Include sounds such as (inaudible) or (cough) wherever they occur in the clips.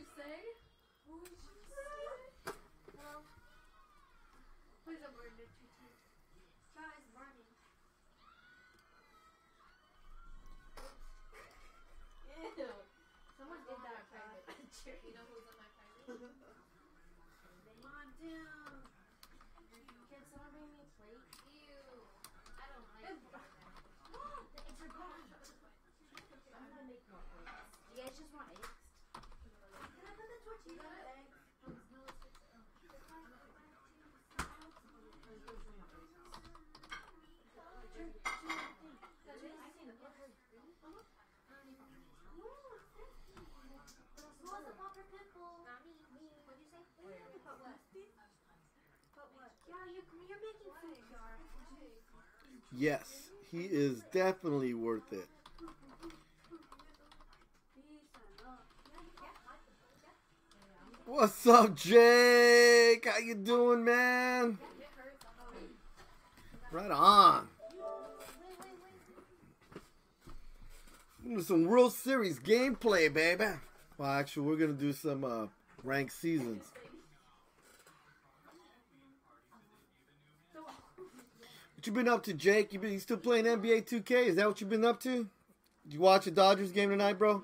you say? What did you say? Well, please don't burn it too too. Guys, burning. Ew. Someone did that private. (laughs) You know who's in my private? Come on down. Can someone bring me a plate? Ew. I don't like it. The eggs are gone. I'm gonna make more eggs. You guys just want eggs? Can I put the tortilla eggs? Yes, he is definitely worth it. What's up, Jake? How you doing, man? Right on. Some World Series gameplay, baby. Well, actually, we're gonna do some uh, ranked seasons. What you been up to, Jake? You been you still playing NBA 2K? Is that what you've been up to? Did you watch the Dodgers game tonight, bro?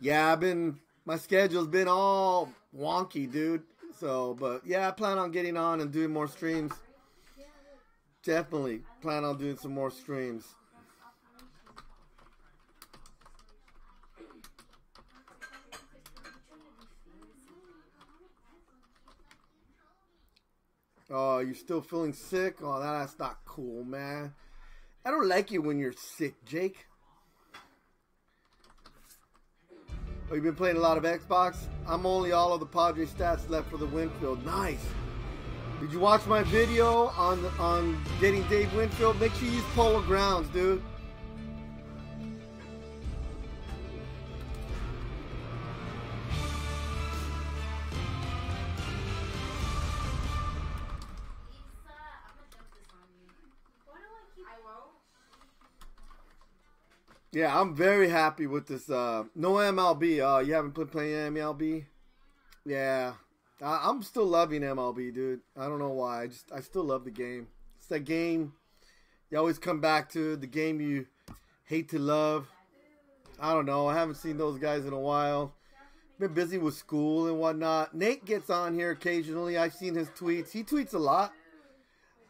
Yeah, I've been my schedule's been all wonky, dude. So, but yeah, I plan on getting on and doing more streams. Definitely plan on doing some more streams. Oh, you're still feeling sick? Oh, that's not cool, man. I don't like you when you're sick, Jake. Oh, you've been playing a lot of Xbox? I'm only all of the Padre stats left for the Winfield. Nice. Did you watch my video on on getting Dave Winfield? Make sure you use Polo Grounds, dude. Yeah, I'm very happy with this. Uh, no MLB. Uh, you haven't been playing MLB? Yeah, I, I'm still loving MLB, dude. I don't know why. I just I still love the game. It's that game you always come back to. The game you hate to love. I don't know. I haven't seen those guys in a while. Been busy with school and whatnot. Nate gets on here occasionally. I've seen his tweets. He tweets a lot.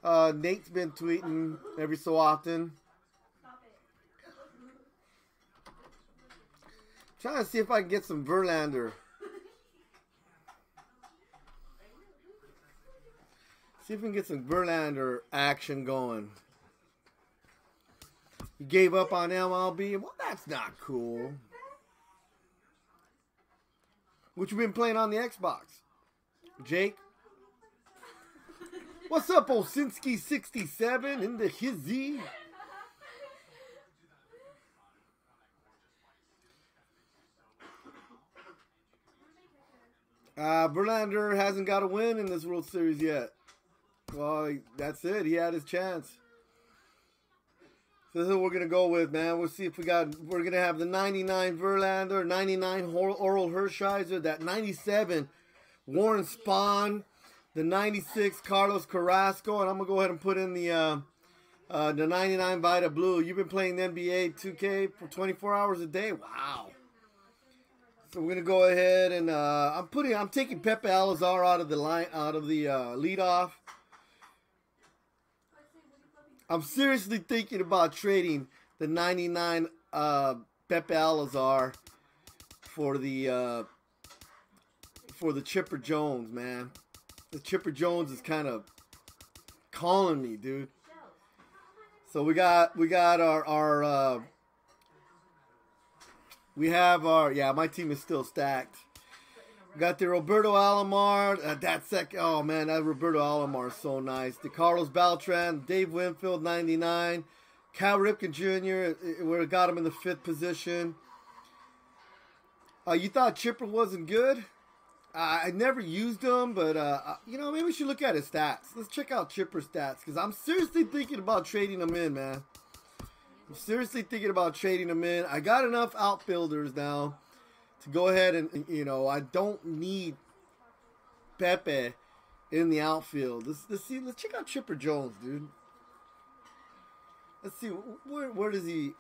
Uh, Nate's been tweeting every so often. Trying to see if I can get some Verlander. See if we can get some Verlander action going. You gave up on MLB? Well, that's not cool. What you been playing on the Xbox? Jake? What's up, Olsinski67 in the hizzy? Uh, Verlander hasn't got a win in this World Series yet. Well, that's it. He had his chance. So this is what we're gonna go with, man. We'll see if we got. We're gonna have the 99 Verlander, 99 Hor- Orel Hershiser, that 97 Warren Spahn, the 96 Carlos Carrasco, and I'm gonna go ahead and put in the uh, uh, the 99 Vida Blue. You've been playing NBA 2K for 24 hours a day. Wow. We're gonna go ahead and uh, I'm putting I'm taking Pepe Alazar out of the line out of the uh, leadoff. I'm seriously thinking about trading the 99 uh, Pepe Alazar for the uh, for the Chipper Jones, man. The Chipper Jones is kind of calling me, dude. So we got we got our our uh, we have our yeah. My team is still stacked. Got the Roberto Alomar. Uh, that sec. Oh man, that Roberto Alomar is so nice. The Carlos Beltran, Dave Winfield, ninety nine. Cal Ripken Jr. We got him in the fifth position. Uh, you thought Chipper wasn't good? I never used him, but uh, uh, you know maybe we should look at his stats. Let's check out Chipper's stats because I'm seriously thinking about trading him in, man. I'm seriously thinking about trading him in. I got enough outfielders now to go ahead and you know I don't need Pepe in the outfield. Let's let's see. Let's check out Chipper Jones, dude. Let's see where where does he.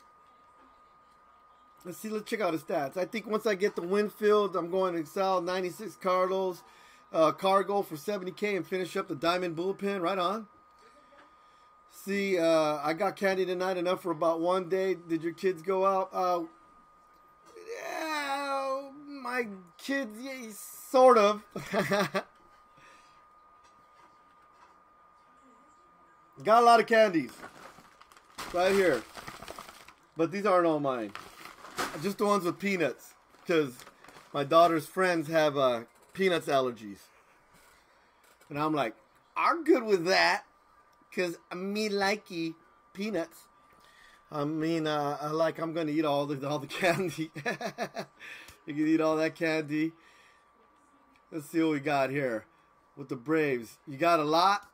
Let's see. Let's check out his stats. I think once I get the Winfield, I'm going to Excel 96 Cardinals, uh, cargo for 70k and finish up the Diamond Bullpen. Right on. See, uh, I got candy tonight enough for about one day. Did your kids go out? Uh, yeah, my kids, yeah, sort of. (laughs) got a lot of candies right here, but these aren't all mine. Just the ones with peanuts, because my daughter's friends have uh, peanuts allergies, and I'm like, I'm good with that. Cause me likey peanuts. I mean, uh, I like I'm gonna eat all the all the (laughs) candy. you can eat all that candy. Let's see what we got here with the Braves. You got a lot.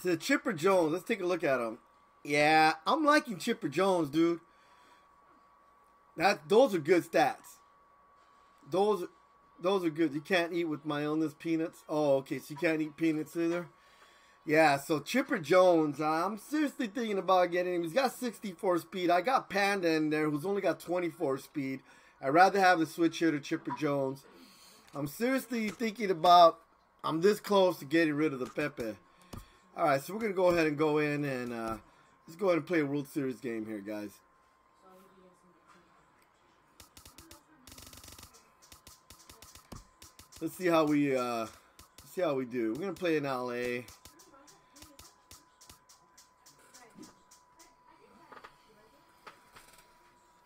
To the Chipper Jones. Let's take a look at him. Yeah, I'm liking Chipper Jones, dude. That those are good stats. Those those are good. You can't eat with my illness peanuts. Oh, okay. So you can't eat peanuts either. Yeah, so Chipper Jones, I'm seriously thinking about getting him. He's got 64 speed. I got Panda in there who's only got 24 speed. I'd rather have the switch here to Chipper Jones. I'm seriously thinking about, I'm this close to getting rid of the Pepe. All right, so we're going to go ahead and go in and uh, let's go ahead and play a World Series game here, guys. Let's see how we uh, let's see how we do. We're gonna play in LA.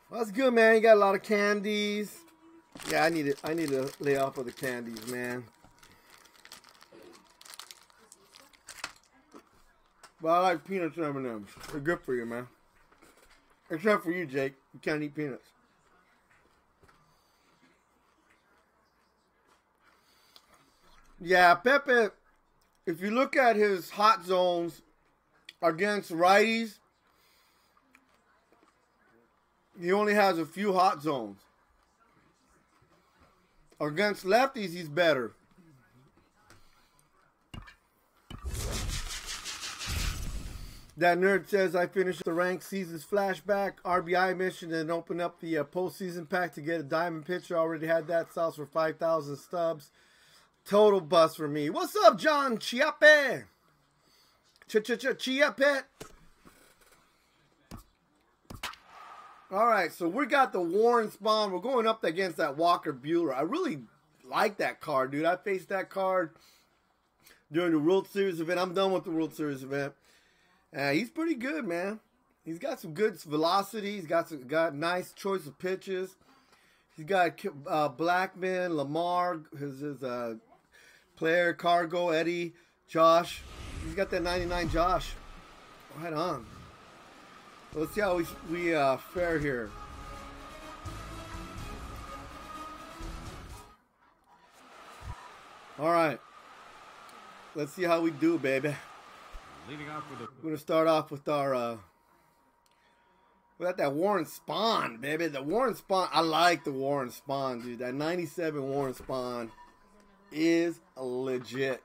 Well, that's good, man. You got a lot of candies. Yeah, I need it. I need to lay off of the candies, man. But I like peanuts and M&M's. They're good for you, man. Except for you, Jake. You can't eat peanuts. Yeah, Pepe. If you look at his hot zones against righties, he only has a few hot zones. Against lefties, he's better. That nerd says I finished the ranked seasons flashback RBI mission and open up the uh, postseason pack to get a diamond pitcher. Already had that sauce for 5,000 stubs. Total bust for me. What's up, John Chiappe? Ch-ch-ch-Chiappe? All right, so we got the Warren Spahn. We're going up against that Walker Buehler. I really like that card, dude. I faced that card during the World Series event. I'm done with the World Series event. Uh, he's pretty good, man. He's got some good velocity. He's got some got nice choice of pitches. He's got uh, Blackmon, Lamar, his, his uh, player, Cargo, Eddie, Josh. He's got that 99 Josh. Right on. Let's see how we, we uh, fare here. All right. Let's see how we do, baby. Leading off with a We're gonna start off with our uh we got that Warren Spahn, baby. The Warren Spahn I like the Warren Spahn, dude. That 97 Warren Spahn is legit.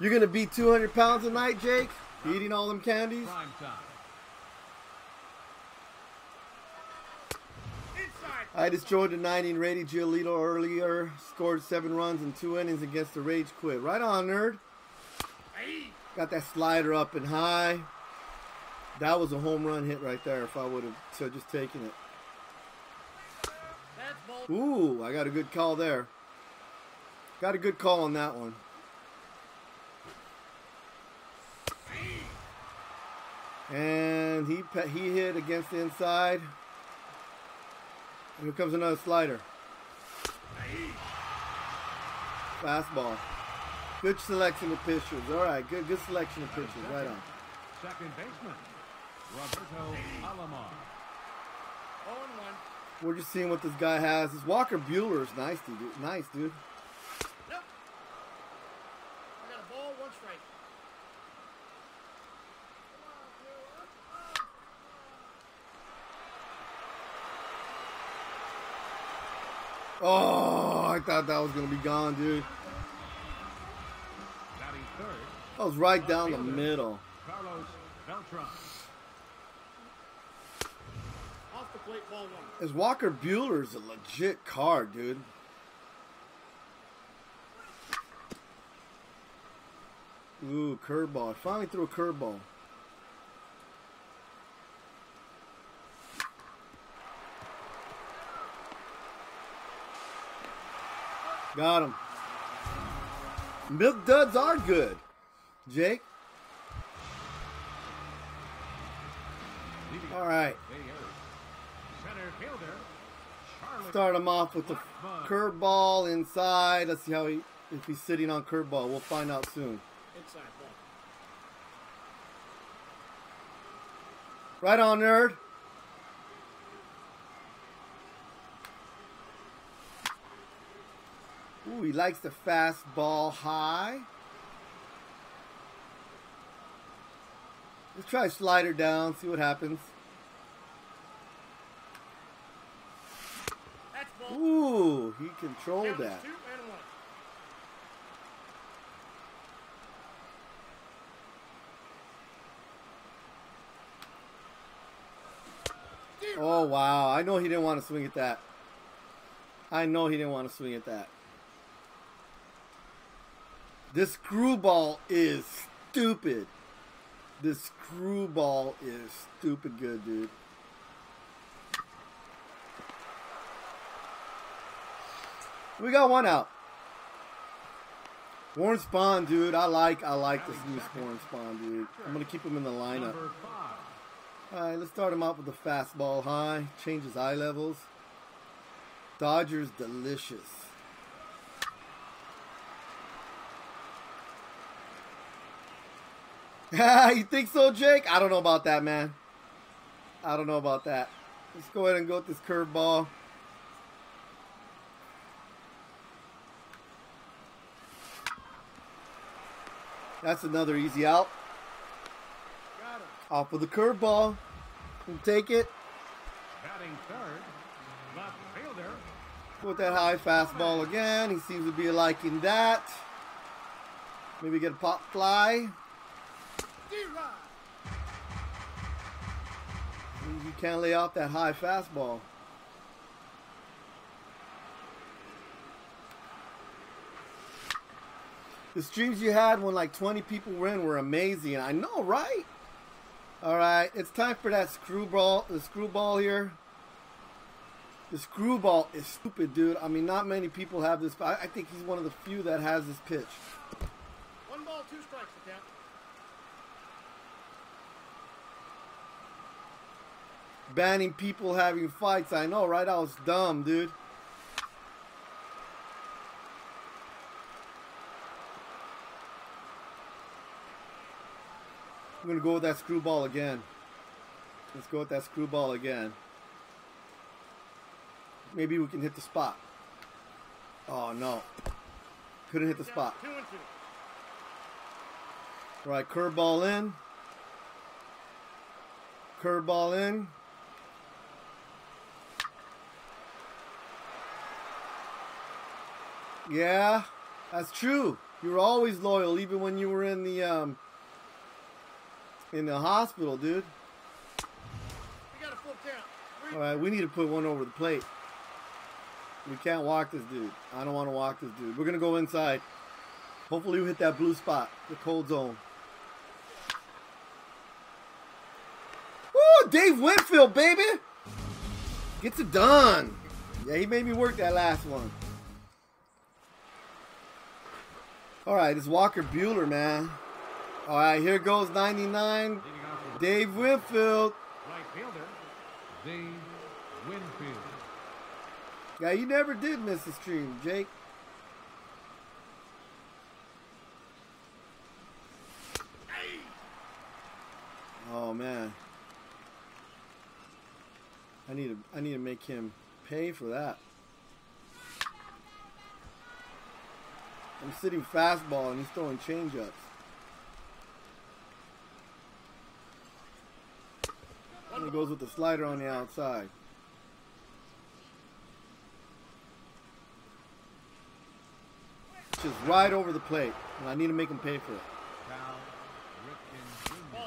You're gonna be 200 pounds tonight, Jake? Eating all them candies? prime time. I destroyed the 90 and Rady Giolito earlier. Scored seven runs in two innings against the Rage Quit. Right on, nerd. Got that slider up and high. That was a home run hit right there if I would have just taken it. Ooh, I got a good call there. Got a good call on that one. And he he hit against the inside. And here comes another slider. Fastball. Good selection of pitchers. All right, good good selection of pitchers. Right on. Second baseman, Roberto Alomar. We're just seeing what this guy has. This Walker Buehler is nice, dude. Nice, dude. Nope. I got a ball, one strike. Oh, I thought that was gonna be gone, dude. That was right down the middle. This Walker Buehler's a legit card, dude. Ooh, curveball. Finally threw a curveball. Got him. Milk duds are good. Jake? All right. They center fielder, Start him off with the curveball inside. Let's see how he if he's sitting on curveball. We'll find out soon. Inside ball. Right on, nerd. Ooh, he likes the fastball high. Let's try slider down, see what happens. Ooh, he controlled that. two and one. Oh wow, I know he didn't want to swing at that. I know he didn't want to swing at that. This screwball is stupid. This screwball is stupid good, dude. We got one out. Warren Spahn, dude. I like I like this new Warren Spahn, dude. I'm gonna keep him in the lineup. All right, let's start him off with a fastball high. Change his eye levels. Dodgers delicious. (laughs) you think so, Jake? I don't know about that, man. I don't know about that. Let's go ahead and go with this curveball. That's another easy out. Off of the curveball. We'll take it. Batting third, left fielder, with that high fastball again. He seems to be liking that. Maybe get a pop fly. You can't lay off that high fastball. The streams you had when like 20 people were in were amazing. I know, right? All right, it's time for that screwball. The screwball here. The screwball is stupid, dude. I mean, not many people have this. I, I think he's one of the few that has this pitch. One ball, two strikes to banning people having fights. I know, right? I was dumb, dude. I'm gonna go with that screwball again. Let's go with that screwball again. Maybe we can hit the spot. Oh no. Couldn't hit the spot. Two. Right, curveball in. Curveball in. Yeah, that's true. You were always loyal, even when you were in the um in the hospital, dude. We got a full count. All right, we need to put one over the plate. We can't walk this dude. I don't want to walk this dude. We're gonna go inside. Hopefully, we hit that blue spot, the cold zone. Woo, Dave Winfield, baby, gets it done. Yeah, he made me work that last one. All right, it's Walker Buehler, man. All right, here goes 99. leading off with Dave Winfield. right fielder, Dave Winfield. Yeah, you never did miss a stream, Jake. Oh man. I need to I need to make him pay for that. I'm sitting fastball and he's throwing changeups. And he goes with the slider on the outside. Just right over the plate. And I need to make him pay for it.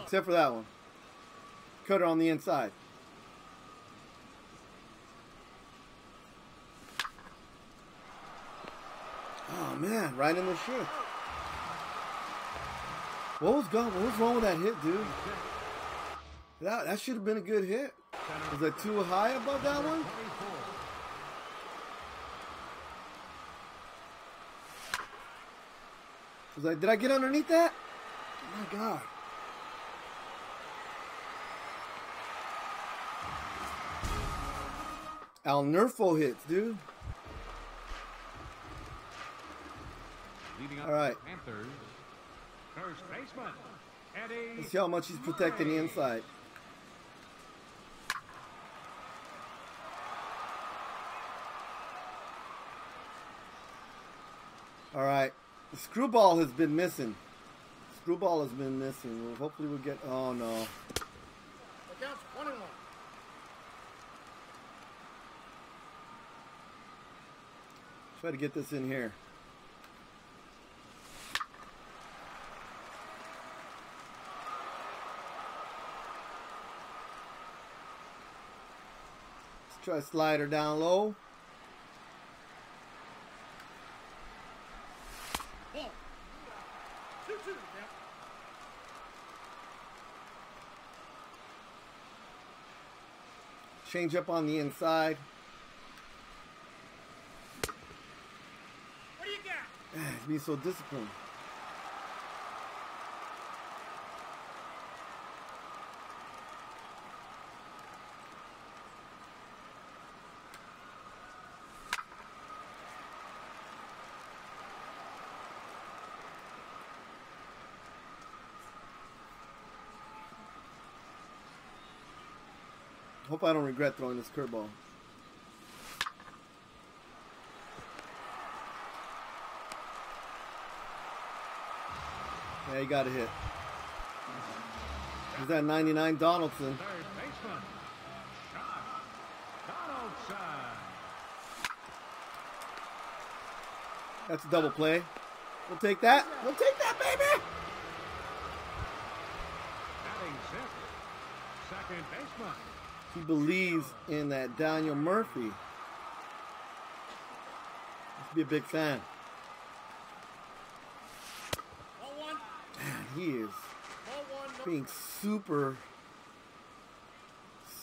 Except for that one. Cutter on the inside. Man, right in the shit. What was going? What was wrong with that hit, dude? That that should have been a good hit. Was that too high above that one? Was I, did I get underneath that? Oh my god. Al Nerfo hits, dude. Leading up All right. the Panthers. First baseman, Eddie. Let's see how much he's protecting the inside. All right. The screwball has been missing. Screwball has been missing. Well, hopefully we'll get. Oh no. The count's one and one. Try to get this in here. Try slider down low. Ball. Two two. Yeah. Change up on the inside. What do you got? (sighs) Being so disciplined. Hope I don't regret throwing this curveball. Yeah, he got a hit. Is that 99 Donaldson? That's a double play. We'll take that. We'll take that, baby. Second baseman, He believes in that Daniel Murphy. Must be a big fan. Man, he is being super,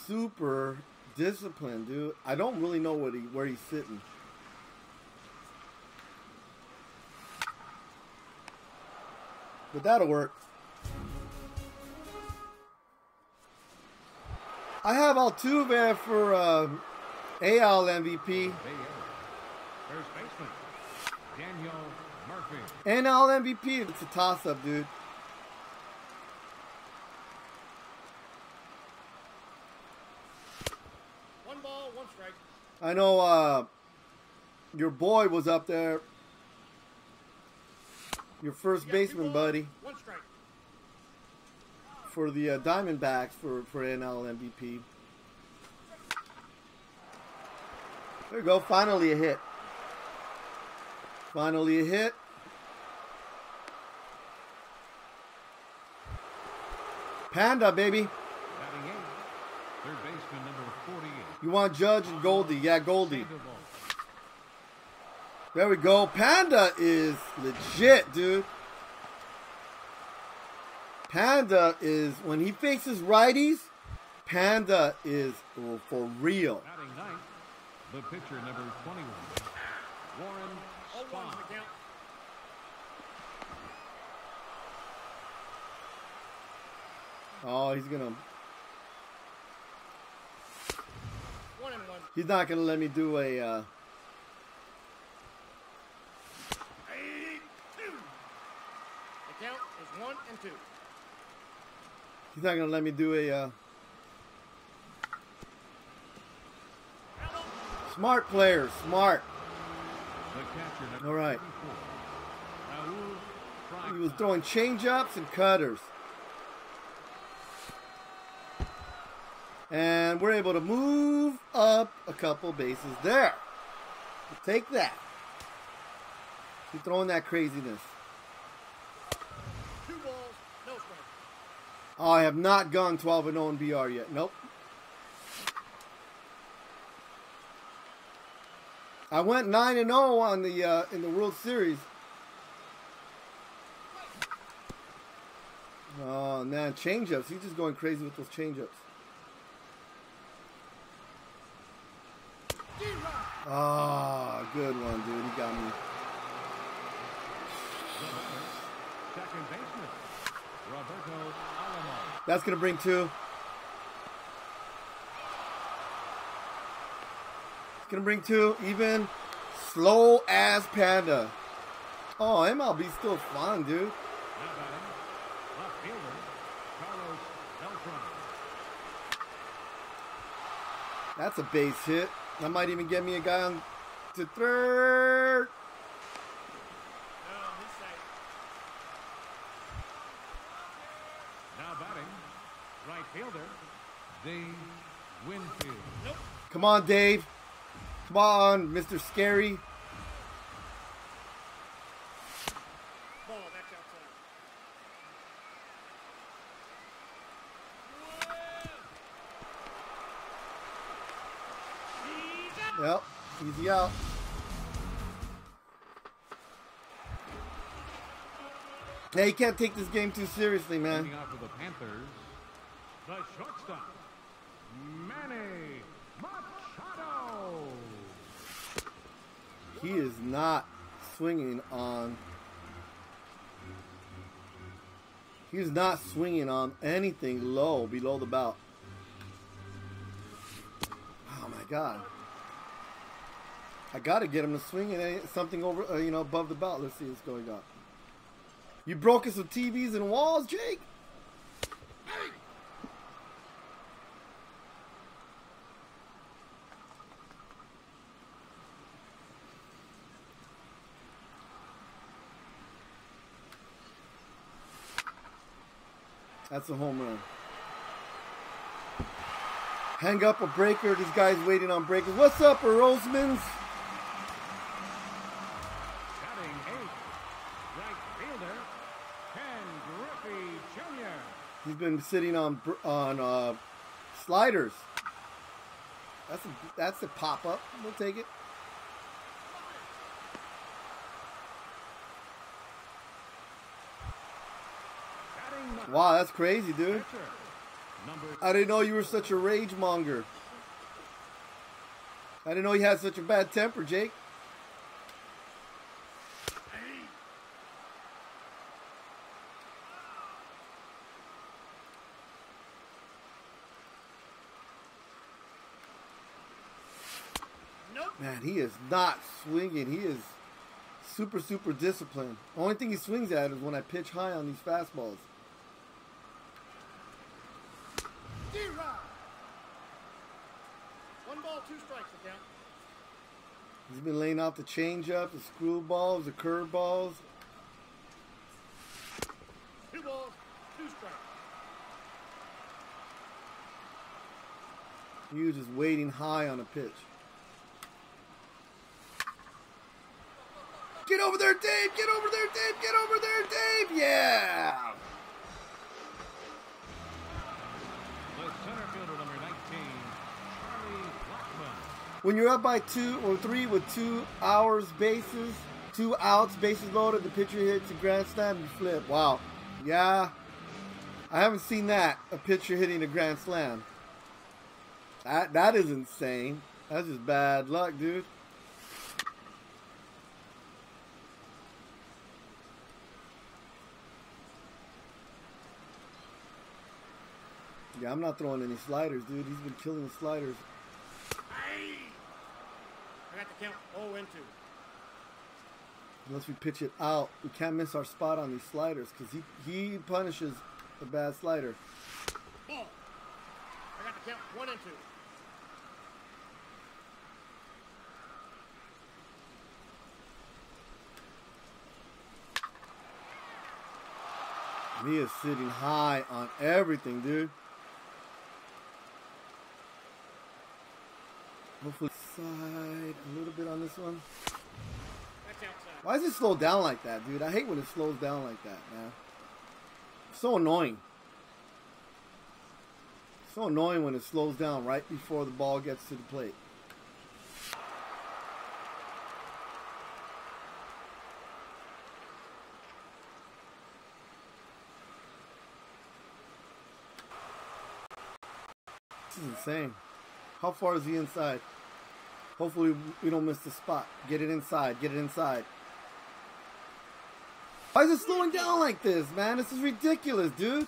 super disciplined, dude. I don't really know what he where he's sitting. But that'll work. I have Altuve for uh, AL MVP. Bay First baseman, Daniel Murphy. NL MVP. It's a toss up, dude. One ball, one strike. I know uh, your boy was up there. Your first You got two baseman, buddy, One strike. For the uh, Diamondbacks for, for NL MVP. There you go. Finally a hit. Finally a hit. Panda, baby. Third baseman number 48. You want Judge and Goldie? Yeah, Goldie. There we go. Panda is legit, dude. Panda is when he faces righties. Panda is for real. Ninth, the pitcher number 21, Warren Spahn. Oh, he's gonna. One and one. He's not gonna let me do a. Uh, Eight, two. The count is one and two. He's not gonna let me do a. Uh, smart player, smart. All right. He was throwing changeups and cutters. And we're able to move up a couple bases there. Take that. Keep throwing that craziness. Two balls, no strikes. Oh, I have not gone 12 and 0 in BR yet. Nope. I went 9 and 0 on the uh, in the World Series. Oh man, changeups. He's just going crazy with those changeups. Ah, good one, dude. He got me. Second baseman, Roberto That's gonna bring two. It's gonna bring two. Even slow ass panda. Oh, MLB's still fun, dude. That's a base hit. That might even get me a guy on to third. No, he's safe. Now batting, right fielder, Dave Winfield. Nope. Come on, Dave. Come on, Mr. Scary. Yep, easy out. Hey, you can't take this game too seriously, man. Off the Panthers, the shortstop, He is not swinging on. He's not swinging on anything low below the belt. Oh my god! I gotta get him to swing at any- something over, uh, you know, above the belt. Let's see what's going on. You broke some TVs and walls, Jake. That's a home run. Hang up a breaker. These guys waiting on breakers. What's up, Rosemans? Batting eighth, right fielder, Ken Griffey Jr. He's been sitting on on uh, sliders. That's a that's a pop up. We'll take it. Batting ninth, Wow, that's crazy, dude. I didn't know you were such a rage monger. I didn't know you had such a bad temper, Jake. Man, he is not swinging. He is super, super disciplined. The only thing he swings at is when I pitch high on these fastballs. D-Rod. One ball, two strikes the count. He's been laying out the changeup, the screwballs, the curveballs. Two balls, two strikes. He was just waiting high on a pitch. Get over there, Dave! Get over there, Dave! Get over there, Dave! Yeah! When you're up by two or three with two hours bases, two outs, bases loaded, the pitcher hits a grand slam, you flip. Wow. Yeah. I haven't seen that, a pitcher hitting a grand slam. That that is insane. That's just bad luck, dude. Yeah, I'm not throwing any sliders, dude. He's been killing the sliders. I got the count 0 and 2. Unless we pitch it out, we can't miss our spot on these sliders because he, he punishes the bad slider. Ball. I got to count 1 and 2. He is sitting high on everything, dude. Hopefully side a little bit on this one. Why does it slow down like that, dude? I hate when it slows down like that, man. So annoying. So annoying when it slows down right before the ball gets to the plate. This is insane. How far is he inside? Hopefully we don't miss the spot. Get it inside. Get it inside. Why is it slowing down like this, man? This is ridiculous, dude.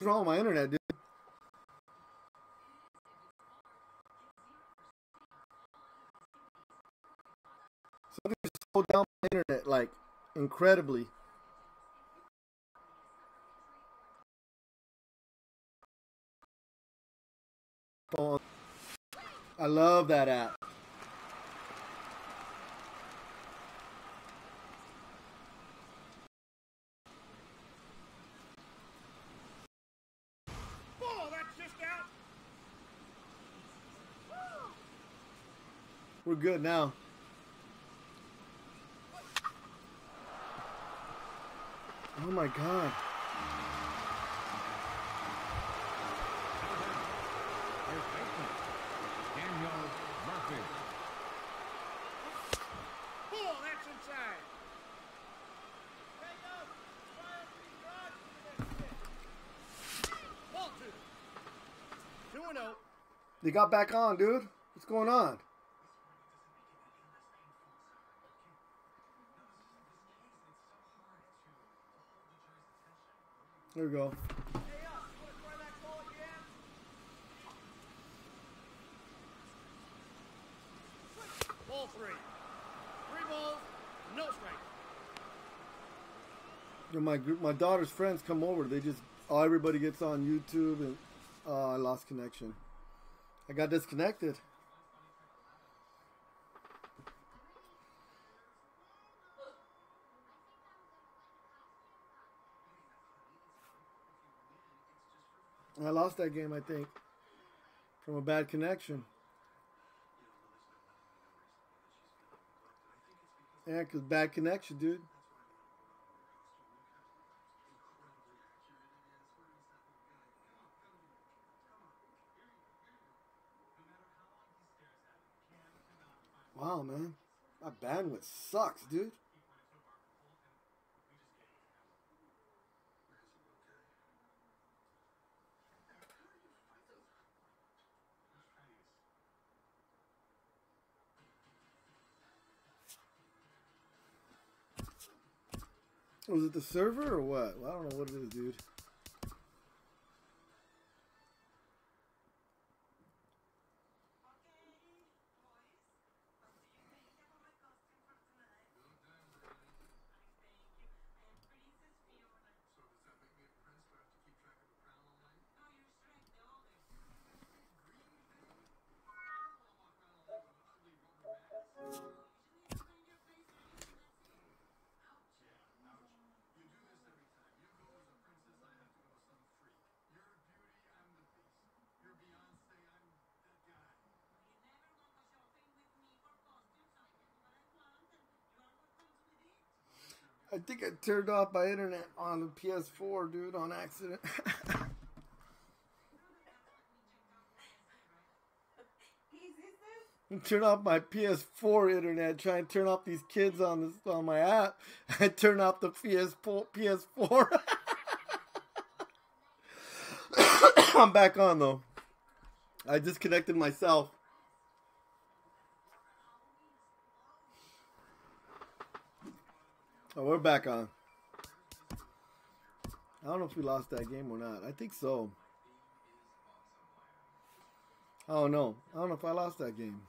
Wrong with my internet, dude? Incredibly. I love that app. Ball, that's just out. We're good now. Oh my god. First baseman. Daniel Murphy. Ball, that's inside. Ball two. Two my god. They got back on, dude. What's going on? There we go. Ball three. Three balls, no strike. You know, my group, my daughter's friends come over. They just, oh, everybody gets on YouTube, and oh, I lost connection. I got disconnected. I lost that game, I think, from a bad connection. Yeah, cause bad connection, dude. Wow, man. My bandwidth sucks, dude. Was it the server or what? Well, I don't know what it is, dude. I think I turned off my internet on the PS4, dude, on accident. (laughs) turn off my PS4 internet, try and turn off these kids on this on my app. (laughs) I turn off the PS4 PS4. (laughs) I'm back on though. I disconnected myself. Oh, we're back on. I don't know if we lost that game or not. I think so. Oh, I don't know. I don't know if I lost that game.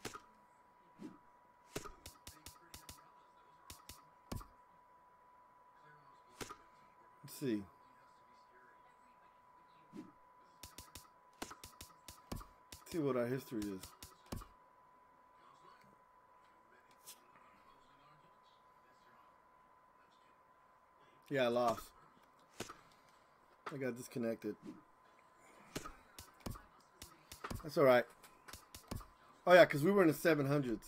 Let's see. Let's see what our history is. Yeah, I lost. I got disconnected. That's all right. Oh yeah, because we were in the 700s.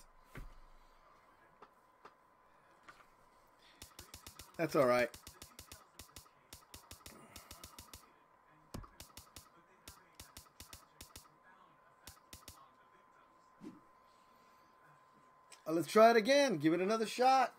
That's all right. Uh, let's try it again. Give it another shot.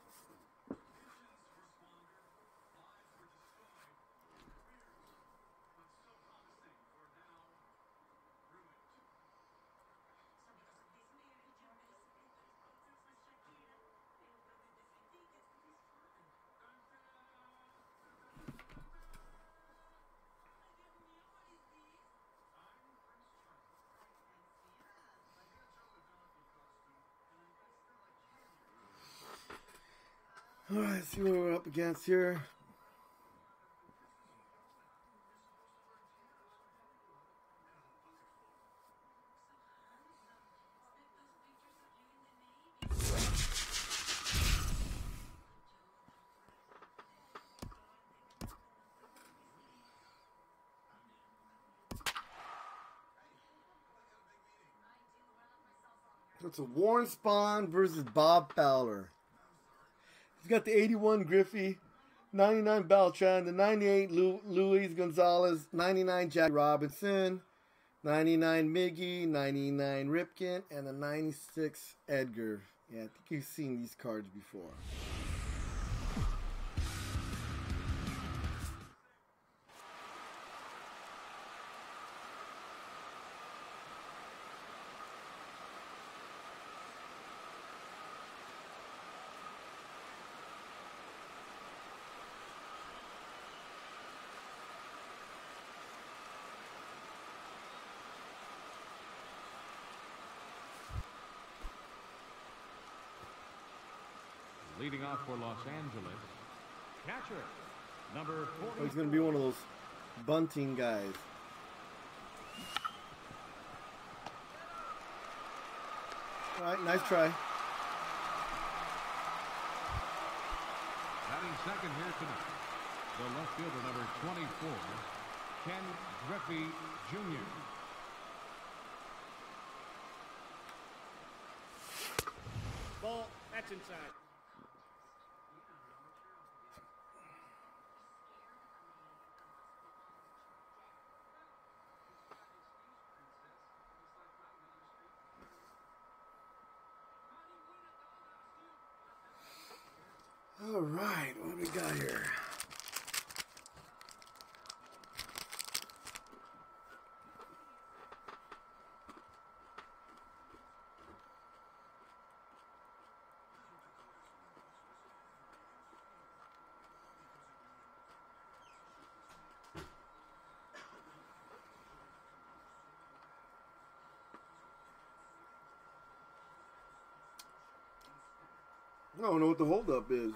All right, see what we're up against here. It's a Warren Spahn versus Bob Fowler. He's got the 81 Griffey, 99 Beltran, the 98 Lu- Luis Gonzalez, 99 Jack Robinson, 99 Miggy, 99 Ripken, and the 96 Edgar. Yeah, I think you've seen these cards before. Leading off for Los Angeles, catcher, number Oh, he's going to be one of those bunting guys. All right, nice try. Batting second here tonight, the left fielder, number 24, Ken Griffey Jr. Ball. That's inside. All right, what do we got here? I don't know what the holdup is.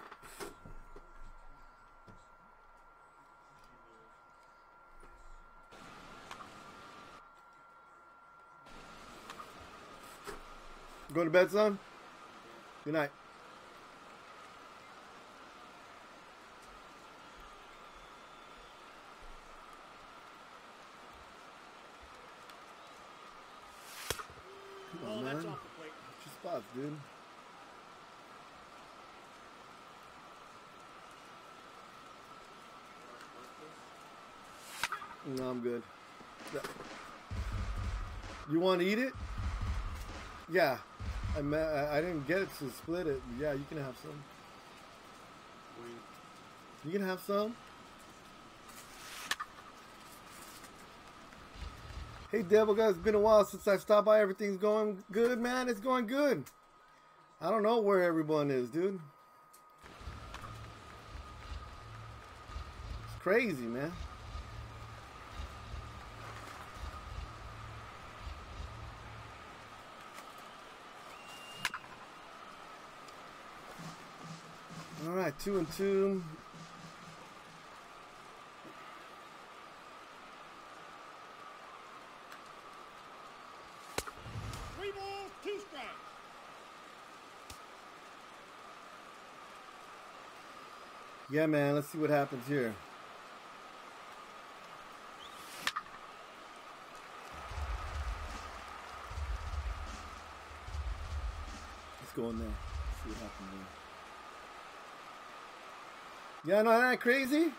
Going to bed, son? Good night. Come on, That's man. off the plate. Spots, dude. No, I'm good. You want to eat it? Yeah. I, I didn't get it to split it. Yeah, you can have some. Wait. You can have some. Hey, Devil guys, it's been a while since I stopped by. Everything's going good, man. It's going good. I don't know where everyone is, dude. It's crazy, man. All right, two and two. Three balls, two strikes. Yeah, man. Let's see what happens here. Let's go in there. See what happens there. Yeah, no, that crazy.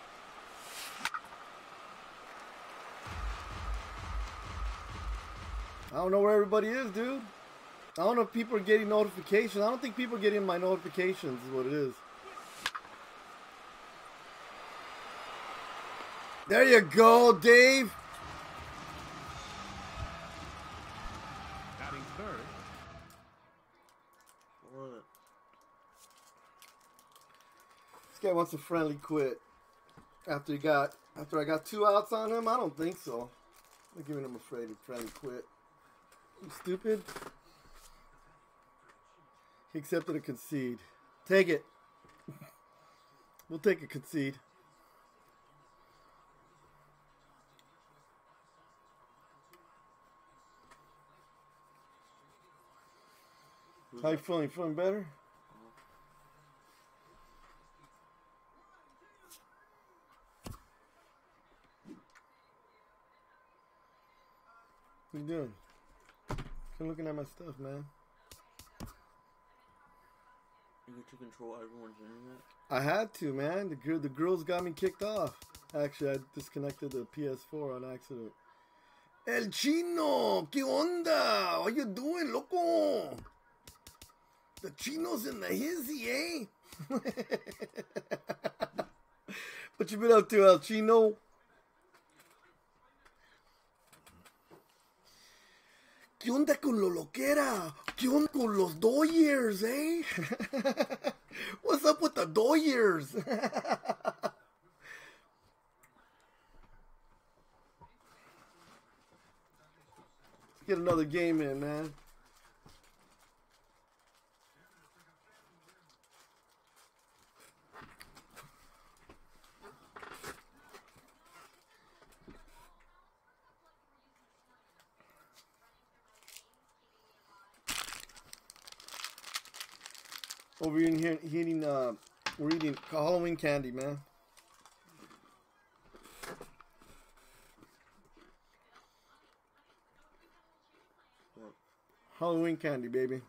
I don't know where everybody is, dude. I don't know if people are getting notifications. I don't think people are getting my notifications, is what it is. There you go, Dave. Batting third, What? This guy wants a friendly quit. After he got after I got two outs on him, I don't think so. I'm giving him a friendly friendly quit. You stupid. He accepted a concede. Take it. we'll take a concede. How you feeling? You feeling better? What you doing? Keep looking at my stuff, man. You get to control everyone's internet? I had to, man. The girl, the girls got me kicked off. Actually, I disconnected the PS4 on accident. El Chino, ¿qué onda? What you doing, loco? The Chino's in the hizzy, eh? (laughs) what you been up to, El Chino? ¿Qué onda con lo loquera? ¿Qué onda con los Doyers, eh? (laughs) What's up with the Doyers? (laughs) Get another game in, man. Over in here eating uh we're eating Halloween candy, man. Halloween candy, baby.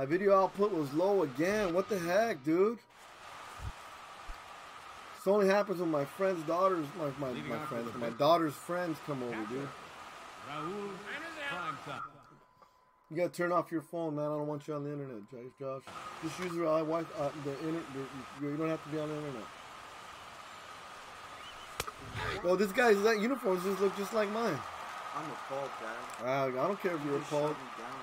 My video output was low again. What the heck, dude? This only happens when my friend's daughters, my my, my friends, my daughter's friends come over, dude. Raul Primetime. You gotta turn off your phone, man. I don't want you on the internet, Josh. Josh. Just use your uh, Wi- uh, the internet. You, you don't have to be on the internet. Well, this guy's that uniforms just look just like mine. I'm appalled, Dad. Uh, I don't care if you're You shut appalled. me down.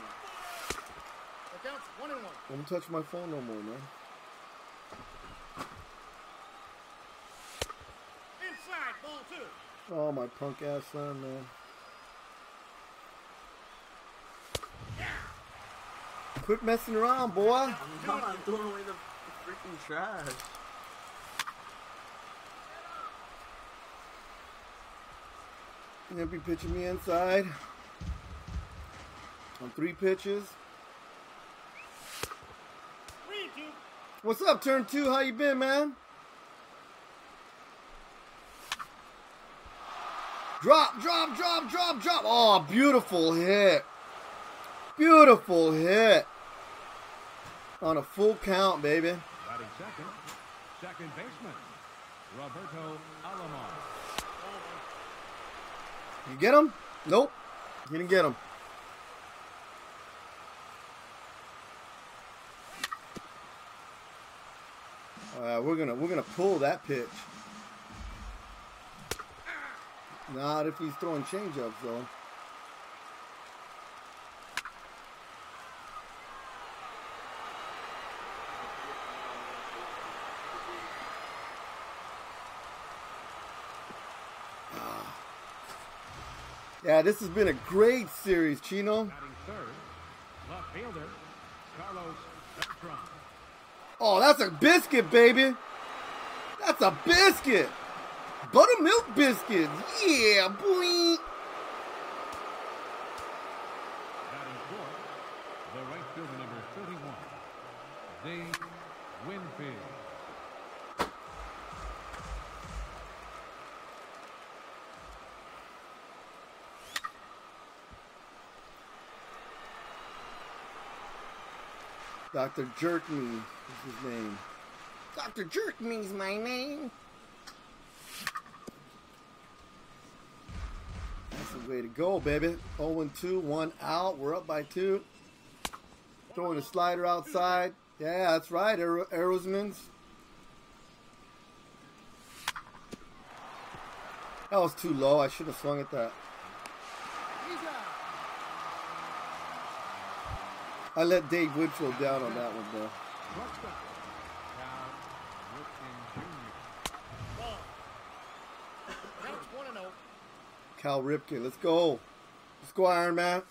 The count's one and one. Don't touch my phone no more, man. Inside, ball two. Oh, my punk ass son, man. Yeah. Quit messing around, boy. I'm not. Throwing away the, the freaking trash. He'll be pitching me inside on three pitches. Three two. What's up, turn two? How you been, man? Drop, drop, drop, drop, drop. Oh, beautiful hit. Beautiful hit. On a full count, baby. Batting second, second baseman, Roberto Alomar. You get him? Nope. You didn't get him. Uh, we're gonna we're gonna pull that pitch. Not if he's throwing changeups though. Ah. Yeah, this has been a great series, Chino. Third, left fielder, Carlos Beltran. Oh, that's a biscuit, baby. That's a biscuit. Buttermilk biscuit. Yeah, boy. Batting fourth, the right fielder number 31, Dave Winfield. Dr. Jerk Me is his name. Dr. Jerk means my name. That's the way to go, baby. 0 2, one out. We're up by two. Throwing a slider outside. Yeah, that's right, Aer- Aerosmans. That was too low. I should have swung at that. I let Dave Winfield down on that one, though. Shortstop, Cal Ripken Jr. Ball. Counts 1 and 0. Cal Ripken, let's go. Let's go, Iron Man.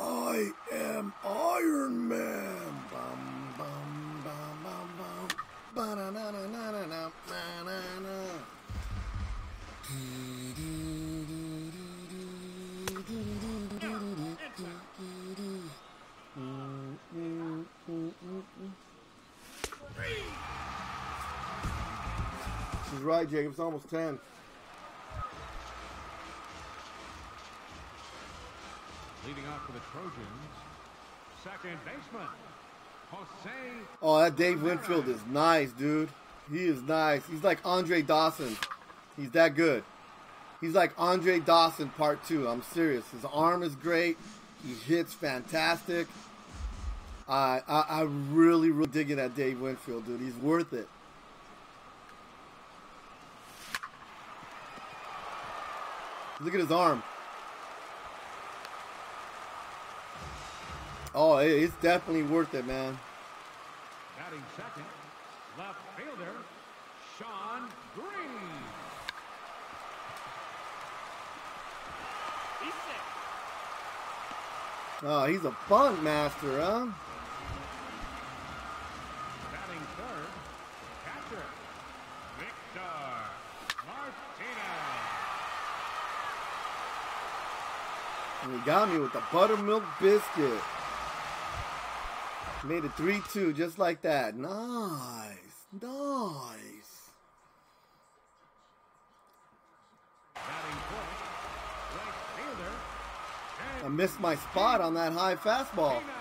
I am Iron Man. Right, Jacob. It's almost 10. Leading off for the Trojans, second baseman, Jose Oh, that Dave Winfield is nice, dude. He is nice. He's like Andre Dawson. He's that good. He's like Andre Dawson part two. I'm serious. His arm is great. He hits fantastic. I I, I really really digging that Dave Winfield, dude. He's worth it. Look at his arm. Oh, it's definitely worth it, man. batting second, left fielder, Sean Green. He's. Oh, he's a bunt master, huh? Batting third, catcher, Victor Martinez. And he got me with the buttermilk biscuit. Made it 3 2, just like that. Nice. Nice. Batting fourth, right fielder, I missed my spot on that high fastball. Martinez.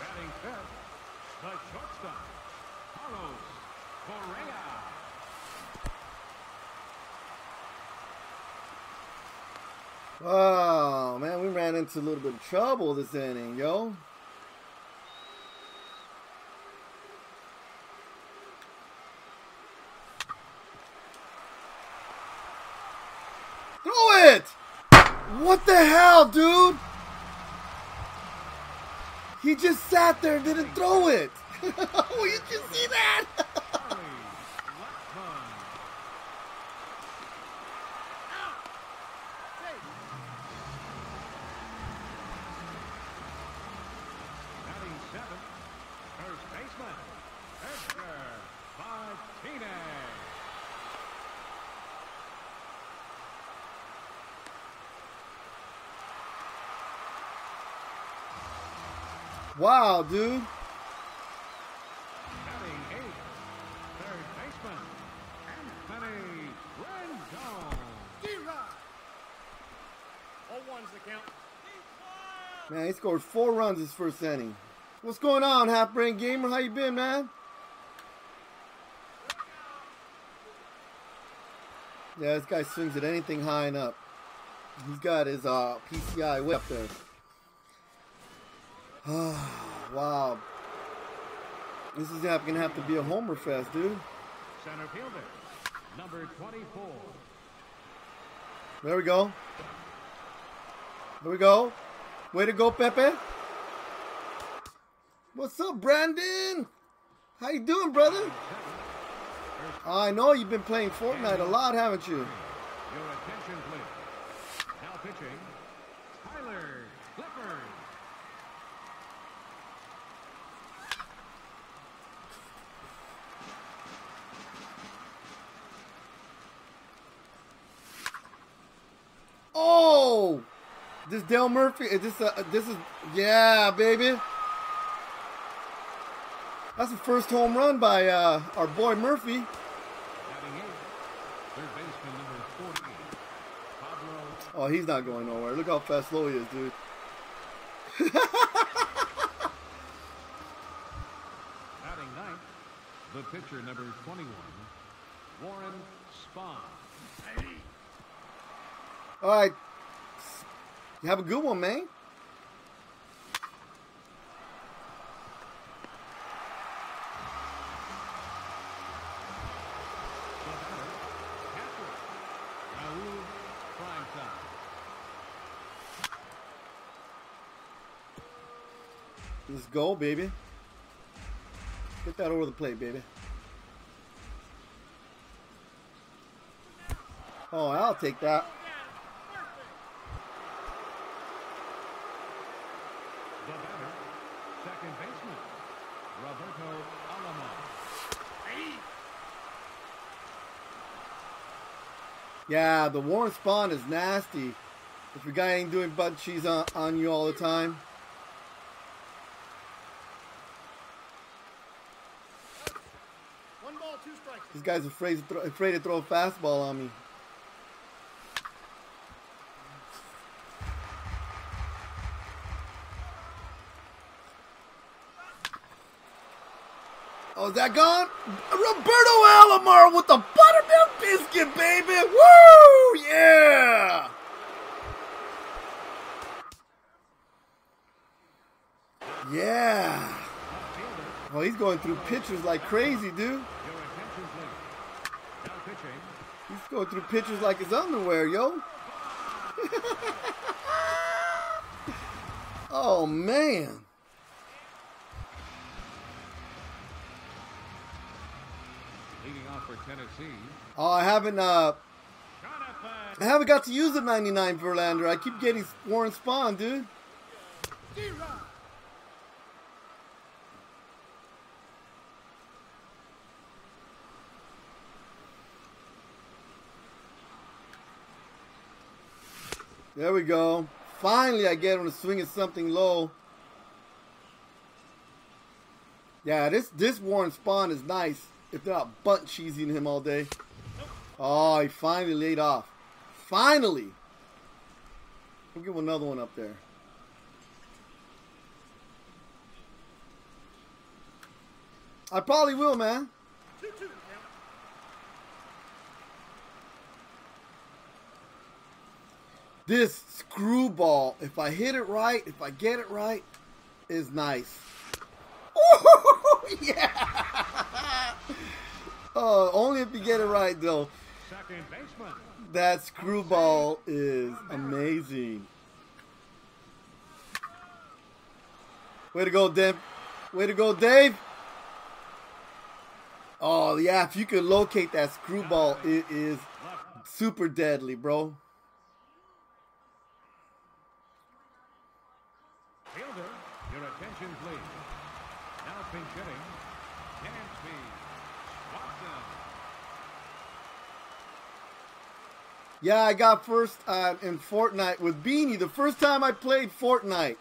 Batting fifth, the shortstop, Carlos Correa. Oh, man, a little bit of trouble this inning, yo. Throw it! What the hell, dude? He just sat there and didn't throw it. oh, (laughs) you just see that? (laughs) Charlie Blackmon. Batting seventh, first baseman, Edgar Martinez. wow, dude. Batting eighth, third baseman, Anthony Rendon. D-Rod. 0-1's the count. Man, he scored four runs his first inning. What's going on, half brain gamer? How you been, man? Yeah, this guy swings at anything high and up. He's got his uh, PCI whip there. (sighs) wow. This is gonna have to be a homer fest, dude. Center fielder, number 24, There we go. There we go. Way to go, Pepe. What's up, Brandon? How you doing, brother? I know you've been playing Fortnite a lot, haven't you? Your attention, please. Now pitching, this Dale Murphy. Is this uh, this is yeah, baby. That's the first home run by uh, our boy Murphy. Third baseman number 48, Oh, he's not going nowhere. Look how fast slow he is, dude. (laughs) batting ninth. The pitcher number 21, Warren Spahn. All right, have a good one, man. Let's go, baby. Get that over the plate, baby. Oh, I'll take that. The batter, second baseman, Roberto Alomar. Yeah, the Warren Spahn is nasty. If your guy ain't doing butt cheese on, on you all the time. One ball, two strikes. This guy's afraid to throw, afraid to throw a fastball on me. Oh, is that gone? Roberto Alomar with the biscuit, baby! Woo! Yeah! Yeah! Oh, he's going through pitchers like crazy, dude. He's going through pictures like his underwear, yo. (laughs) oh man. Tennessee, Oh, I haven't uh I haven't got to use the 99 Verlander. I keep getting Warren Spahn, dude. There we go. Finally, I get him to swing at something low. Yeah, this this Warren Spahn is nice. If they're not bunt cheesing him all day. Oh, he finally laid off. Finally. We'll give another one up there. I probably will, man. This screwball, if I hit it right, if I get it right, is nice. Ooh, (laughs) yeah. Oh, (laughs) only if you get it right, though. That screwball is amazing. Way to go, Dave. Way to go, Dave. Oh, yeah, if you could locate that screwball, it is super deadly, bro. fielder. Your attention, please. Now pinch hitting, Dansby Swanson. Yeah, I got first uh, in Fortnite with Beanie. The first time I played Fortnite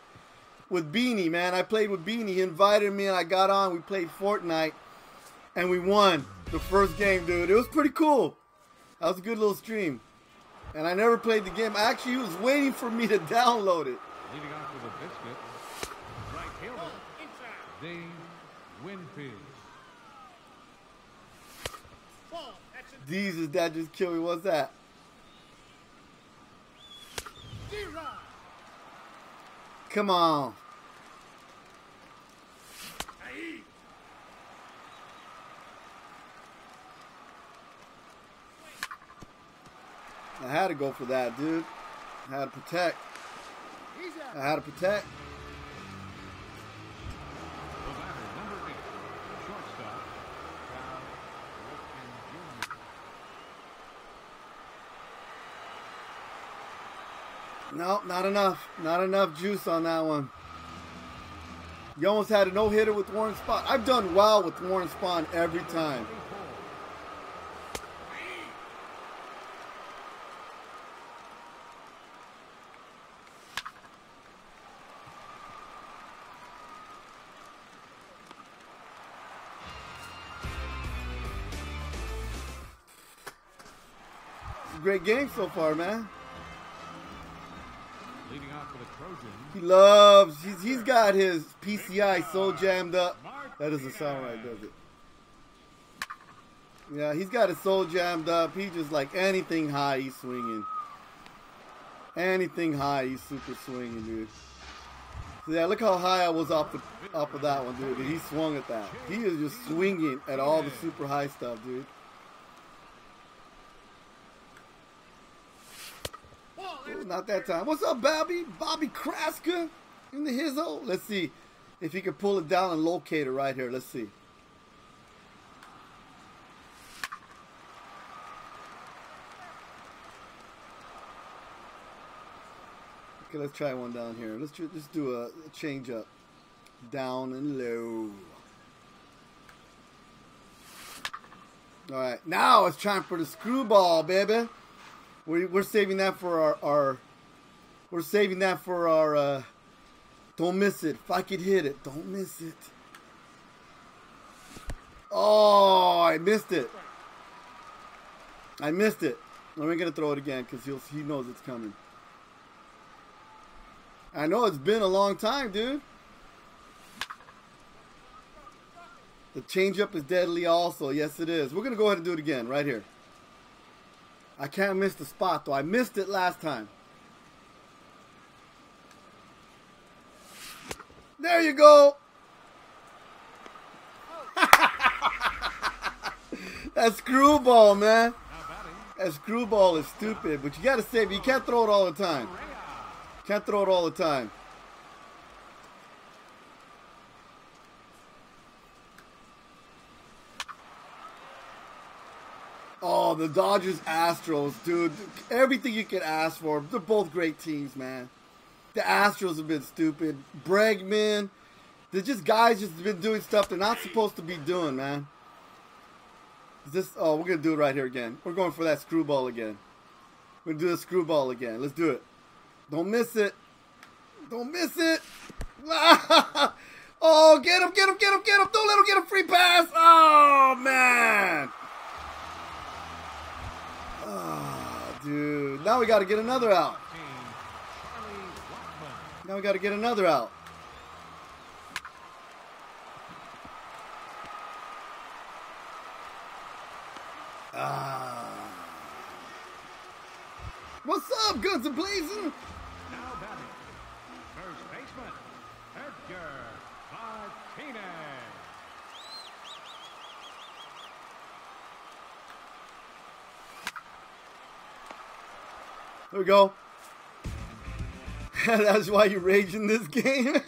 with Beanie, man, I played with Beanie. He invited me and I got on. We played Fortnite and we won the first game, dude. It was pretty cool. That was a good little stream. And I never played the game. Actually, he was waiting for me to download it. Leading off with a biscuit, right fielder, Inside. Dave Winfield. Jesus, that just killed me. What's that? Come on. I had to go for that, dude. I had to protect. I had to protect. The batter, number eight, shortstop, Cal Ripken Jr. No, not enough. Not enough juice on that one. You almost had a no hitter with Warren Spahn. I've done well with Warren Spahn every time. Great game so far, man. He loves. He's, he's got his PCI so jammed up. That doesn't sound right, does it? Yeah, he's got his soul jammed up. He just like anything high, he's swinging. Anything high, he's super swinging, dude. So yeah, look how high I was off the off of that one, dude. He swung at that. He is just swinging at all the super high stuff, dude. Not that time. What's up, Bobby? Bobby Kraska in the hizzo. Let's see if he can pull it down and locate it right here. Let's see. Okay, let's try one down here. Let's just do a, a change up. Down and low. All right, now it's time for the screwball, baby. We, we're saving that for our, our we're saving that for our uh, don't miss it. If I could hit it, don't miss it. Oh, I missed it. I missed it. I'm gonna throw it again because he'll he knows it's coming. I know it's been a long time, dude. The changeup is deadly also. Yes, it is. We're gonna go ahead and do it again right here. I can't miss the spot though. I missed it last time. There you go. (laughs) that screwball, man. That screwball is stupid, but you gotta save it. You can't throw it all the time. Can't throw it all the time. Oh, the Dodgers Astros, dude. Everything you could ask for. They're both great teams, man. The Astros have been stupid. Bregman. They're just guys just been doing stuff they're not supposed to be doing, man. Is this oh we're gonna do it right here again. We're going for that screwball again. We're gonna do the screwball again. Let's do it. Don't miss it. Don't miss it. (laughs) oh, get him, get him, get him, get him. Don't let him get a free pass. Oh, man. Oh, dude. Now we got to get another out. Now we got to get another out. Ah. What's up, Guns and Blazing? Now batting, first baseman, Edgar Martinez. There we go. (laughs) That's why you rage in this game. (laughs)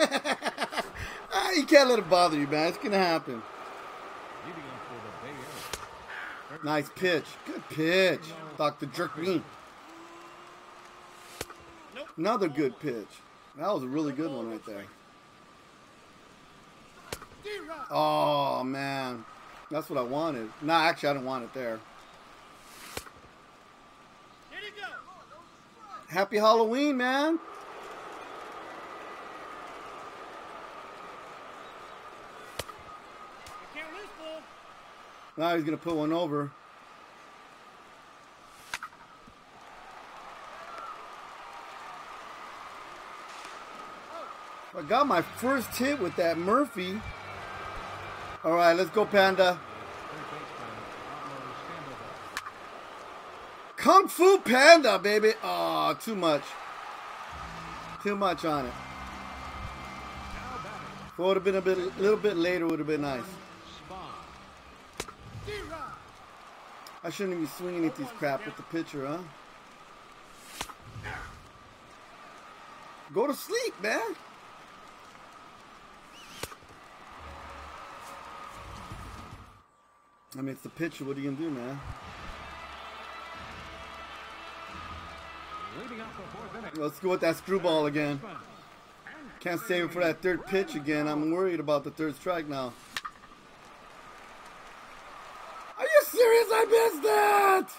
Ah, you can't let it bother you, man. It's gonna happen. Nice pitch. Good pitch. Dr. Jerkin. Another good pitch. That was a really good one right there. Oh, man. That's what I wanted. Nah, actually, I didn't want it there. Here you go. Happy Halloween, man. Now he's going to put one over. I got my first hit with that Murphy. All right, let's go, Panda. Kung Fu Panda, baby. Oh, too much. Too much on it. If it would have been a bit, a little bit later, would have been nice. I shouldn't be swinging at these crap with the pitcher, huh? Go to sleep, man. I mean, it's the pitcher. What are you going to do, man? Let's go with that screwball again. Can't save it for that third pitch again. I'm worried about the third strike now. Are you serious? I missed that!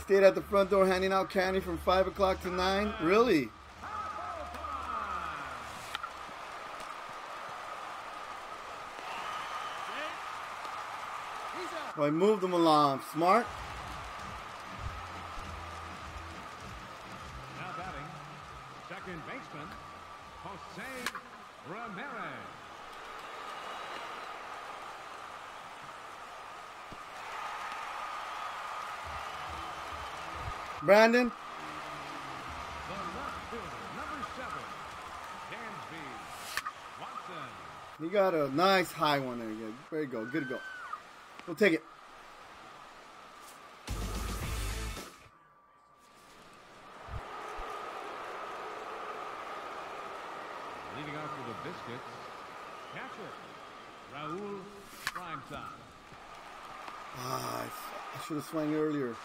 Stayed at the front door handing out candy from 5 o'clock to 9? Really? I moved them along. Smart. now batting, second baseman, Jose Ramirez. Brandon, The left fielder, number seven, Dansby Swanson. you got a nice high one there. Good. There you go. Good to go. We'll take it. Swung earlier.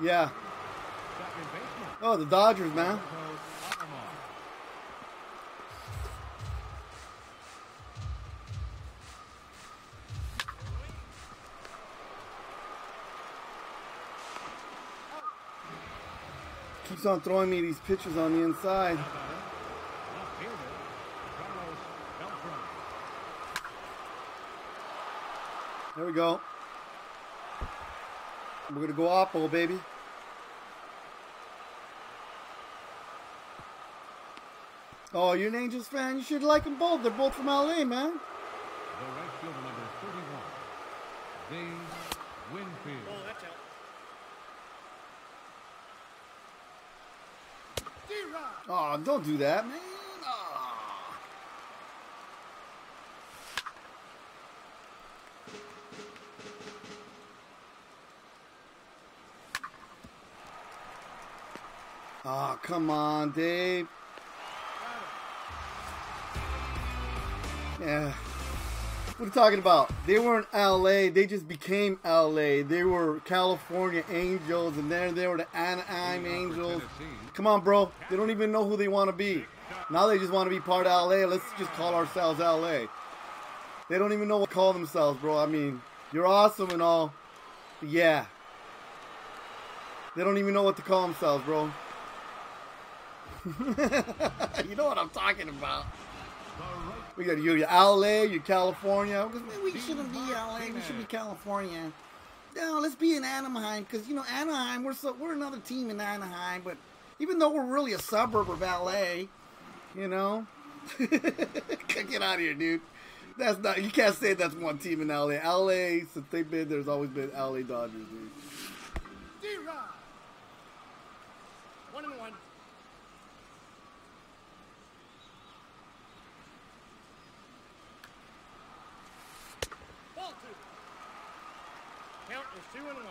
Yeah. Oh, the Dodgers, man. Keeps on throwing me these pitches on the inside. Now batting, left fielder, Carlos Beltran. There we go. We're gonna go Oppo, baby. Oh, you're an Angels fan? You should like them both. They're both from LA, man. The right fielder, number 31, Dave Winfield. Oh, that's out. D-Rod. Oh, don't do that, man. Oh. Oh, come on, Dave. Yeah. What are you talking about? They weren't LA. They just became LA. They were California Angels, and then they were the Anaheim Leading off for Angels. Come on, bro. They don't even know who they want to be. Now they just want to be part of LA. Let's just call ourselves LA. They don't even know what to call themselves, bro. I mean, you're awesome and all. yeah. They don't even know what to call themselves, bro. (laughs) you know what I'm talking about. We got you, you're LA, you're California. We shouldn't be LA. We should be California. No, let's be in Anaheim because you know Anaheim. We're so we're another team in Anaheim, but even though we're really a suburb of LA, you know, (laughs) get out of here, dude. That's not. You can't say that's one team in LA. LA since they've been there's always been LA Dodgers, dude. D-Rod. One and one. Ball two. Count is two and one.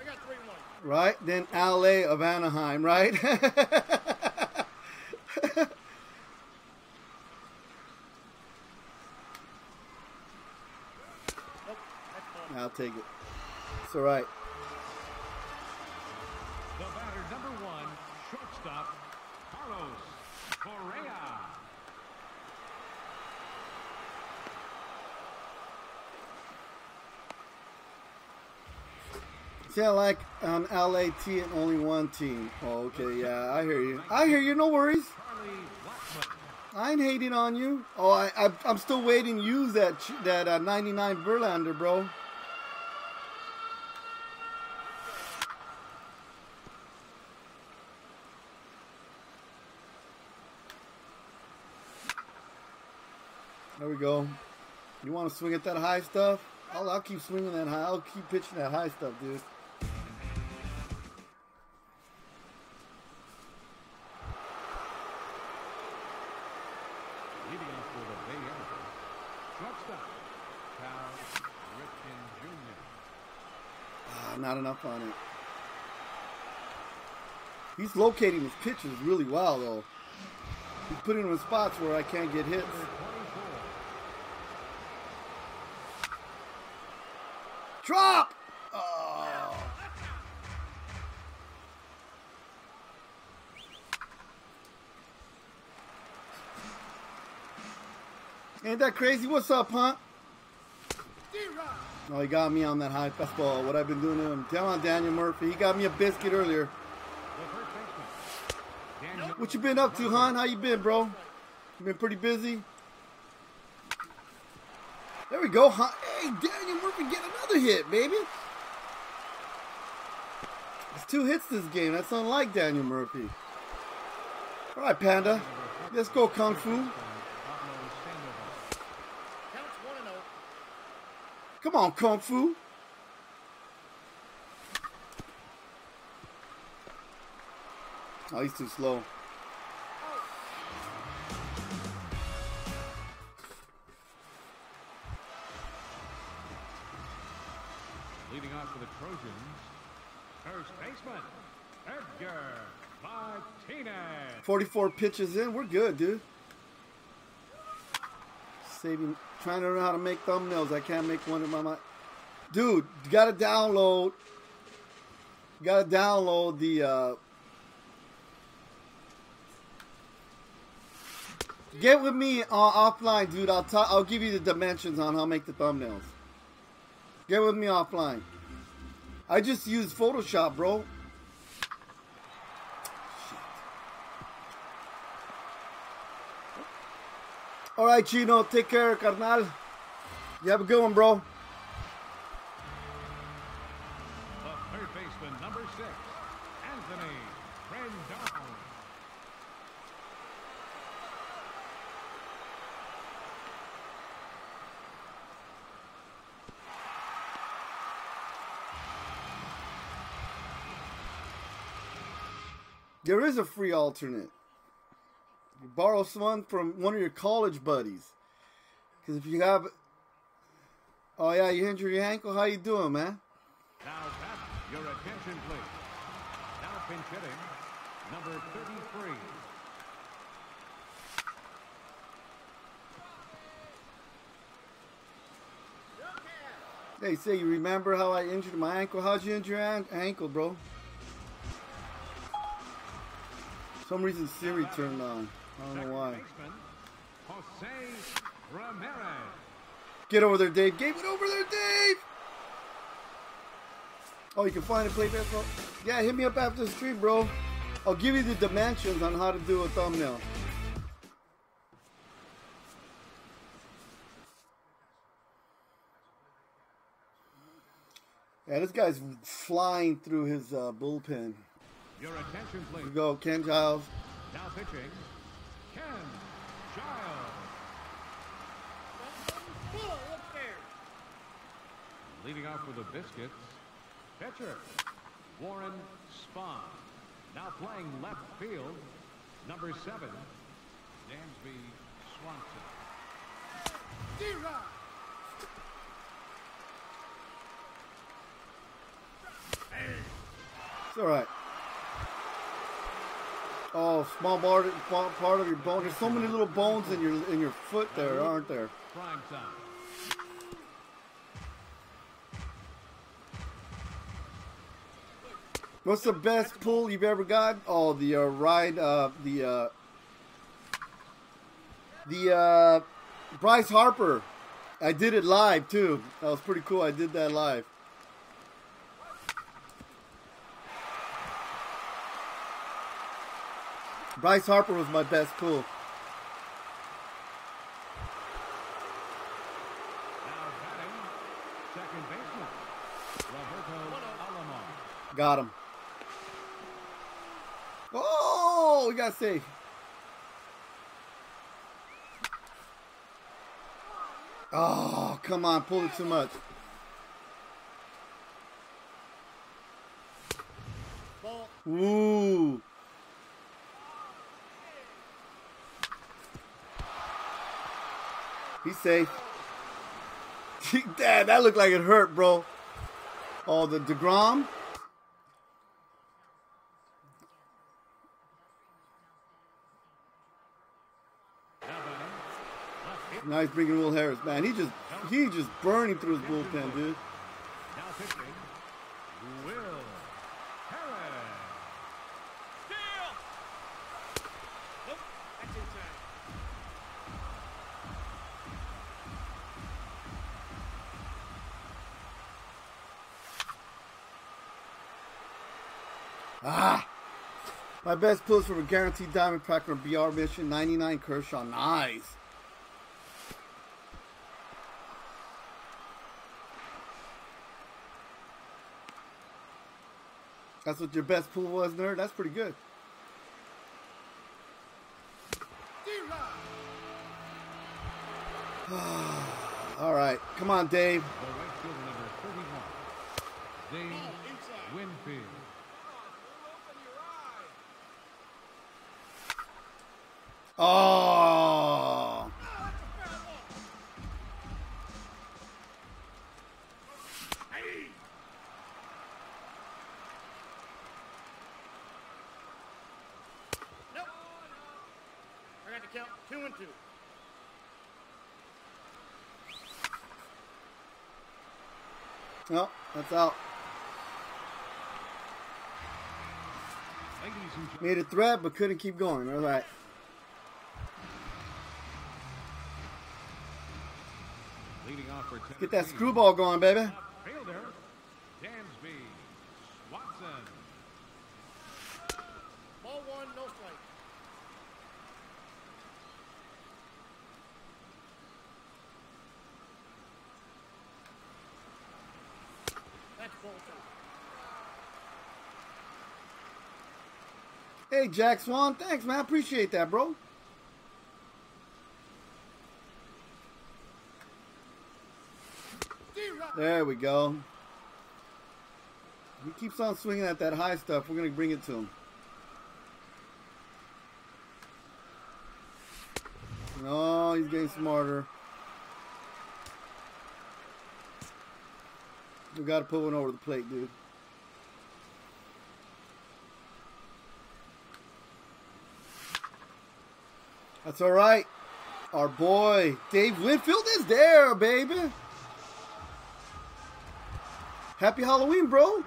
I got three and one. Right? Then LA of Anaheim, right? (laughs) Nope, that's ball. I'll take it. It's all right. The batter, number one, shortstop, Carlos Correa. I like um, LAT and only one team. Oh, okay, yeah, I hear you. I hear you. No worries. I ain't hating on you. Oh, I, I I'm still waiting. Use that that uh, 99 Verlander, bro. There we go. You want to swing at that high stuff? I'll, I'll keep swinging that high. I'll keep pitching that high stuff, dude. Leading off for the Bay Area. Shortstop, Cal Ripken Jr. On it. He's locating his pitches really well, though. He's putting them in spots where I can't get hits. Drop! Oh. Ain't that crazy? What's up, huh? Oh, he got me on that high fastball. What I've been doing to him. Tell on Daniel Murphy. He got me a biscuit earlier. What you been up to, hon? How you been, bro? You been pretty busy? There we go, huh? Hey, Daniel Murphy get another hit, baby. It's two hits this game. That's unlike Daniel Murphy. All right, Panda. Let's go, Kung Fu. Pablo Sandoval. Counts 1 and 0. Come on, Kung Fu. Oh, he's too slow. Leading off for the Trojans, first baseman, Edgar Martinez. 44 pitches in. We're good, dude. Saving, trying to learn how to make thumbnails. I can't make one in my mind. Dude, you gotta download. You gotta download the. Uh, get with me uh, offline, dude. I'll i I'll give you the dimensions on how to make the thumbnails. Get with me offline. I just used Photoshop, bro. All right, Chino. Take care, carnal. You have a good one, bro. The third baseman, number six, Anthony Rendon. There is a free alternate. Borrow one from one of your college buddies. Because if you have, oh yeah, you injured your ankle. How you doing, man? Now, Pat, your attention, please. Now pinch hitting, number 33. Hey, say you remember how I injured my ankle? How'd you injure your an- ankle, bro? some reason Siri turned on. I don't know why. Jose Ramirez. Get over there, Dave. Get it over there, Dave. Oh, you can find a play baseball. Yeah, hit me up after the stream, bro. I'll give you the dimensions on how to do a thumbnail. Yeah, this guy's flying through his uh, bullpen. Your attention, please. Here we go, Ken Giles. Now pitching, Ken Giles. Leading off with the Biscuits, pitcher, Warren Spahn. Now playing left field, number seven, Dansby Swanson. D-Rod. It's all right. Oh, small part, part of your bone. There's so many little bones in your in your foot there, aren't there? Prime time. What's the best pull you've ever got? Oh, the uh, ride, uh, the uh, the uh, Bryce Harper. I did it live too. That was pretty cool. I did that live. Bryce Harper was my best pull. Got him. Oh, we got safe. Oh, come on, pulled it too much. Ooh. He's safe. (laughs) Dad, that looked like it hurt, bro. Oh, the DeGrom. Now he's bringing Will Harris, man. He just he just burning through his bullpen, dude. Now pitching, Will Harris. Nope. That's in time. Ah. My best pulls from a guaranteed diamond pack from BR Mission 99 Kershaw. Nice. That's what your best pool was, nerd? That's pretty good. (sighs) All right. Come on, Dave. The right fielder number 31, Dave Inside. Winfield. Oh. Hey. Nope. I got to count two and two. No, that's out. Ladies and gentlemen, Made a threat, but couldn't keep going. All right. For Get that screwball going, baby. Hey, Jack Swan. Thanks, man. Appreciate that, bro. There we go. He keeps on swinging at that high stuff. We're going to bring it to him. No, he's getting smarter. We got to put one over the plate, dude. That's all right. Our boy Dave Winfield is there, baby. Happy Halloween, bro.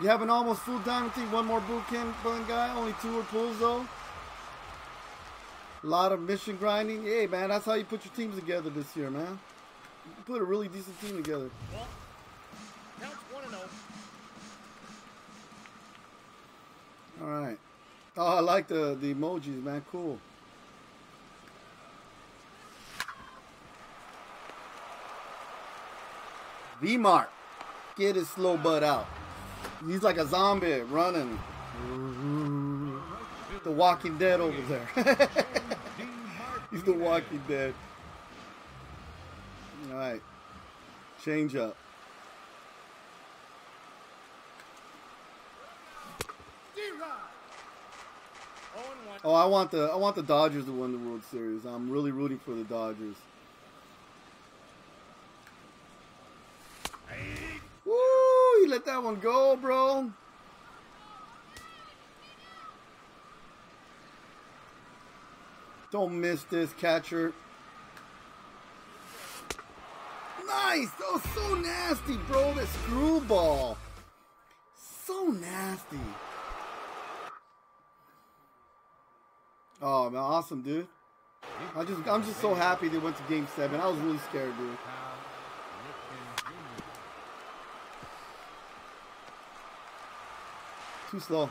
You have an almost full diamond team. One more boot camp guy. Only two are pulls though. A lot of mission grinding. Hey man, that's how you put your teams together this year, man. You put a really decent team together. Well. All right. Oh, I like the the emojis, man. Cool. V Mark, get his slow butt out. He's like a zombie running. The Walking Dead over there. (laughs) He's the Walking Dead. All right. Change up. Oh, I want the I want the Dodgers to win the World Series. I'm really rooting for the Dodgers. Woo! You let that one go, bro. Don't miss this catcher. Nice. That was so nasty, bro. That screwball. So nasty. Oh man, awesome, dude. I just I'm just so happy they went to game seven. I was really scared, dude. Cal Ripken Jr. Too slow. Now batting, number 24, He's out. The slow.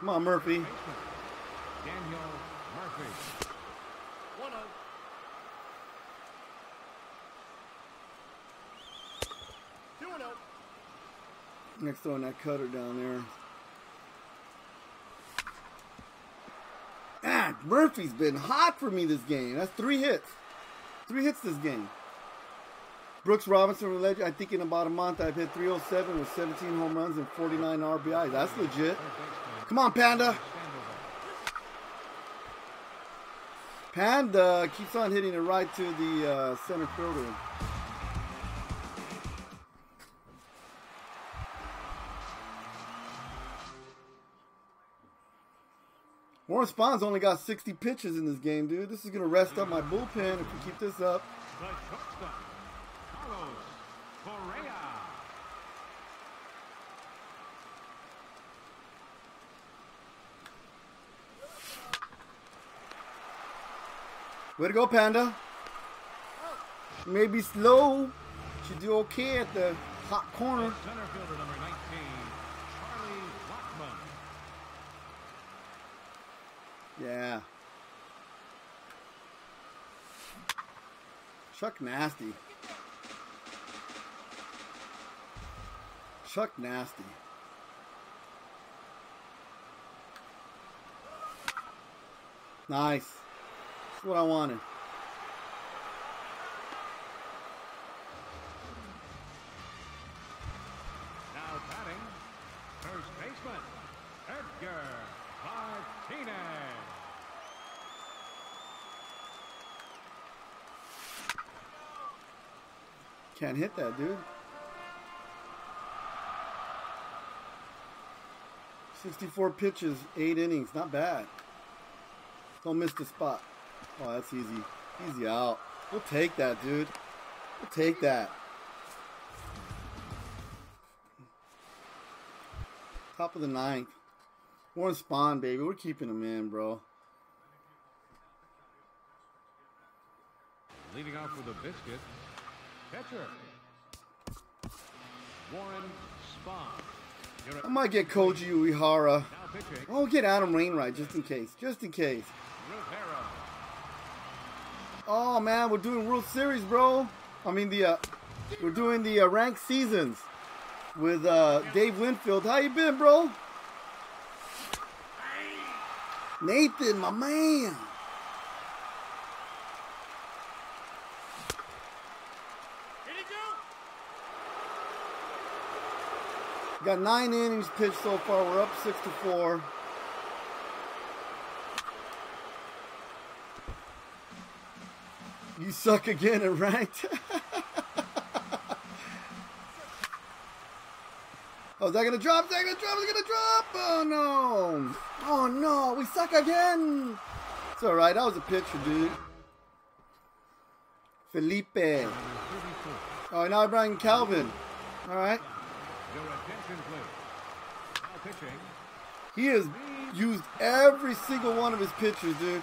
Come on, Murphy. baseman, Daniel Murphy. One oh. Two and oh. Next throwing that cutter down there. Ah, Murphy's been hot for me this game. That's three hits. Three hits this game. Brooks Robinson. I think in about a month I've hit 307 with 17 home runs and 49 RBI. That's legit. Come on, Panda. Panda keeps on hitting it right to the uh, center fielder. Warren Spahn's only got 60 pitches in this game, dude. This is going to rest up my bullpen if we keep this up. Carlos Correa. Way to go, Panda. Maybe slow. Should do okay at the hot corner. Center fielder number 19, Charlie Blackmon. Yeah. Chuck Nasty. Chuck Nasty. Nice. That's what I wanted. Now batting, first baseman, Edgar Martinez. Can't hit that, dude. 64 pitches, 8 innings. Not bad. Don't miss the spot. Oh, that's easy. Easy out. We'll take that, dude. We'll take that. Top of the ninth. Warren Spahn, baby. We're keeping him in, bro. Leading off with a biscuit, catcher, Warren Spahn. I might get Koji Uehara. I'll get Adam Wainwright just in case. Just in case. Rivera. Oh man, we're doing World Series, bro. I mean the uh, we're doing the uh, ranked seasons with uh, Dave Winfield. How you been, bro? Nathan, my man. Did he go? Got nine innings pitched so far. We're up six to four. You suck again (laughs) at ranked. (laughs) oh, is that gonna drop? Is that gonna drop? Is it gonna drop? Oh no! Oh no! We suck again. It's all right. That was a pitcher, dude. Felipe. Number 34. All right, now I'm Brian Calvin. All right. Your attention, please. Now pitching, He has used every single one of his pitchers, dude.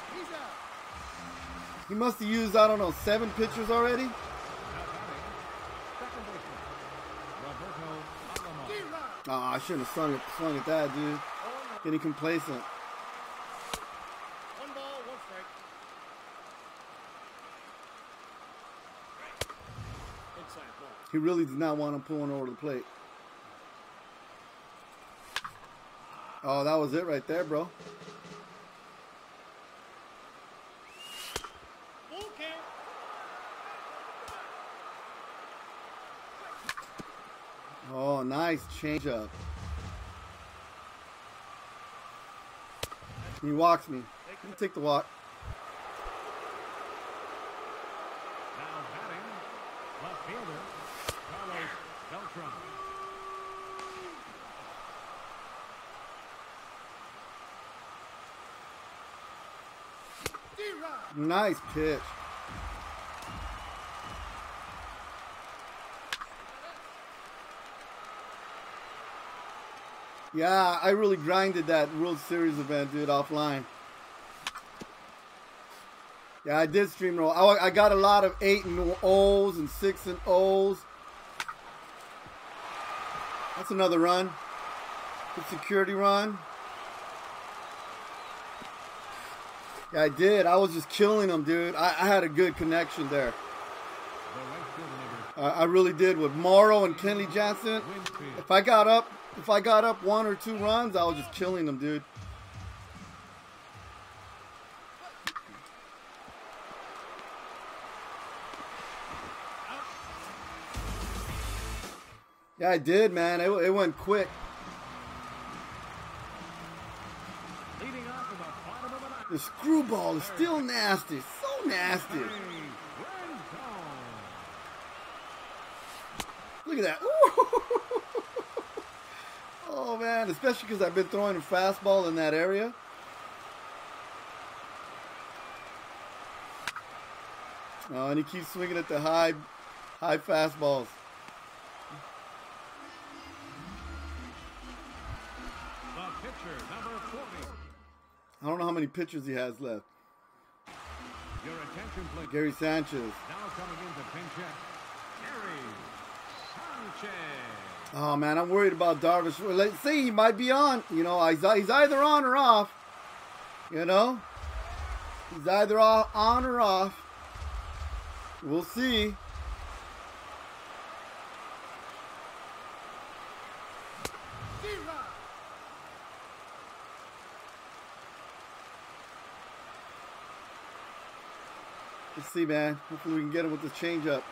He must have used, I don't know, seven pitchers already. now second baseman, Roberto Oh, I shouldn't have swung it, swung at that, dude. Getting complacent. One ball, one strike. He really did not want him pulling over the plate. Oh, that was it right there, bro. Oh, nice changeup. He walks me. Me take the walk. Now batting, left fielder, Carlos Beltran. D-Rock. Nice pitch. Yeah, I really grinded that World Series event, dude, offline. Yeah, I did stream roll. I, I got a lot of eight and O's and six and O's. That's another run. Good security run. Yeah, I did. I was just killing them, dude. I, I had a good connection there. The right fielder number I really did with Morrow and Kenley Jansen. Winfield. If I got up, if I got up one or two runs, I was just killing them, dude. Yeah, I did, man. It, it went quick. Leading off in the bottom of the screwball is still nasty, so nasty. Look at that. (laughs) Oh man, especially because I've been throwing a fastball in that area. Oh, and he keeps swinging at the high, high fastballs. I don't know how many pitchers he has left. Your attention, please. Gary Sanchez. Now coming in to pinch hit, Gary Sanchez. Oh man, I'm worried about Darvish. Let's see, he might be on. You know, he's, he's either on or off. You know, he's either on or off. We'll see. Let's see, man. Hopefully we can get him with this changeup.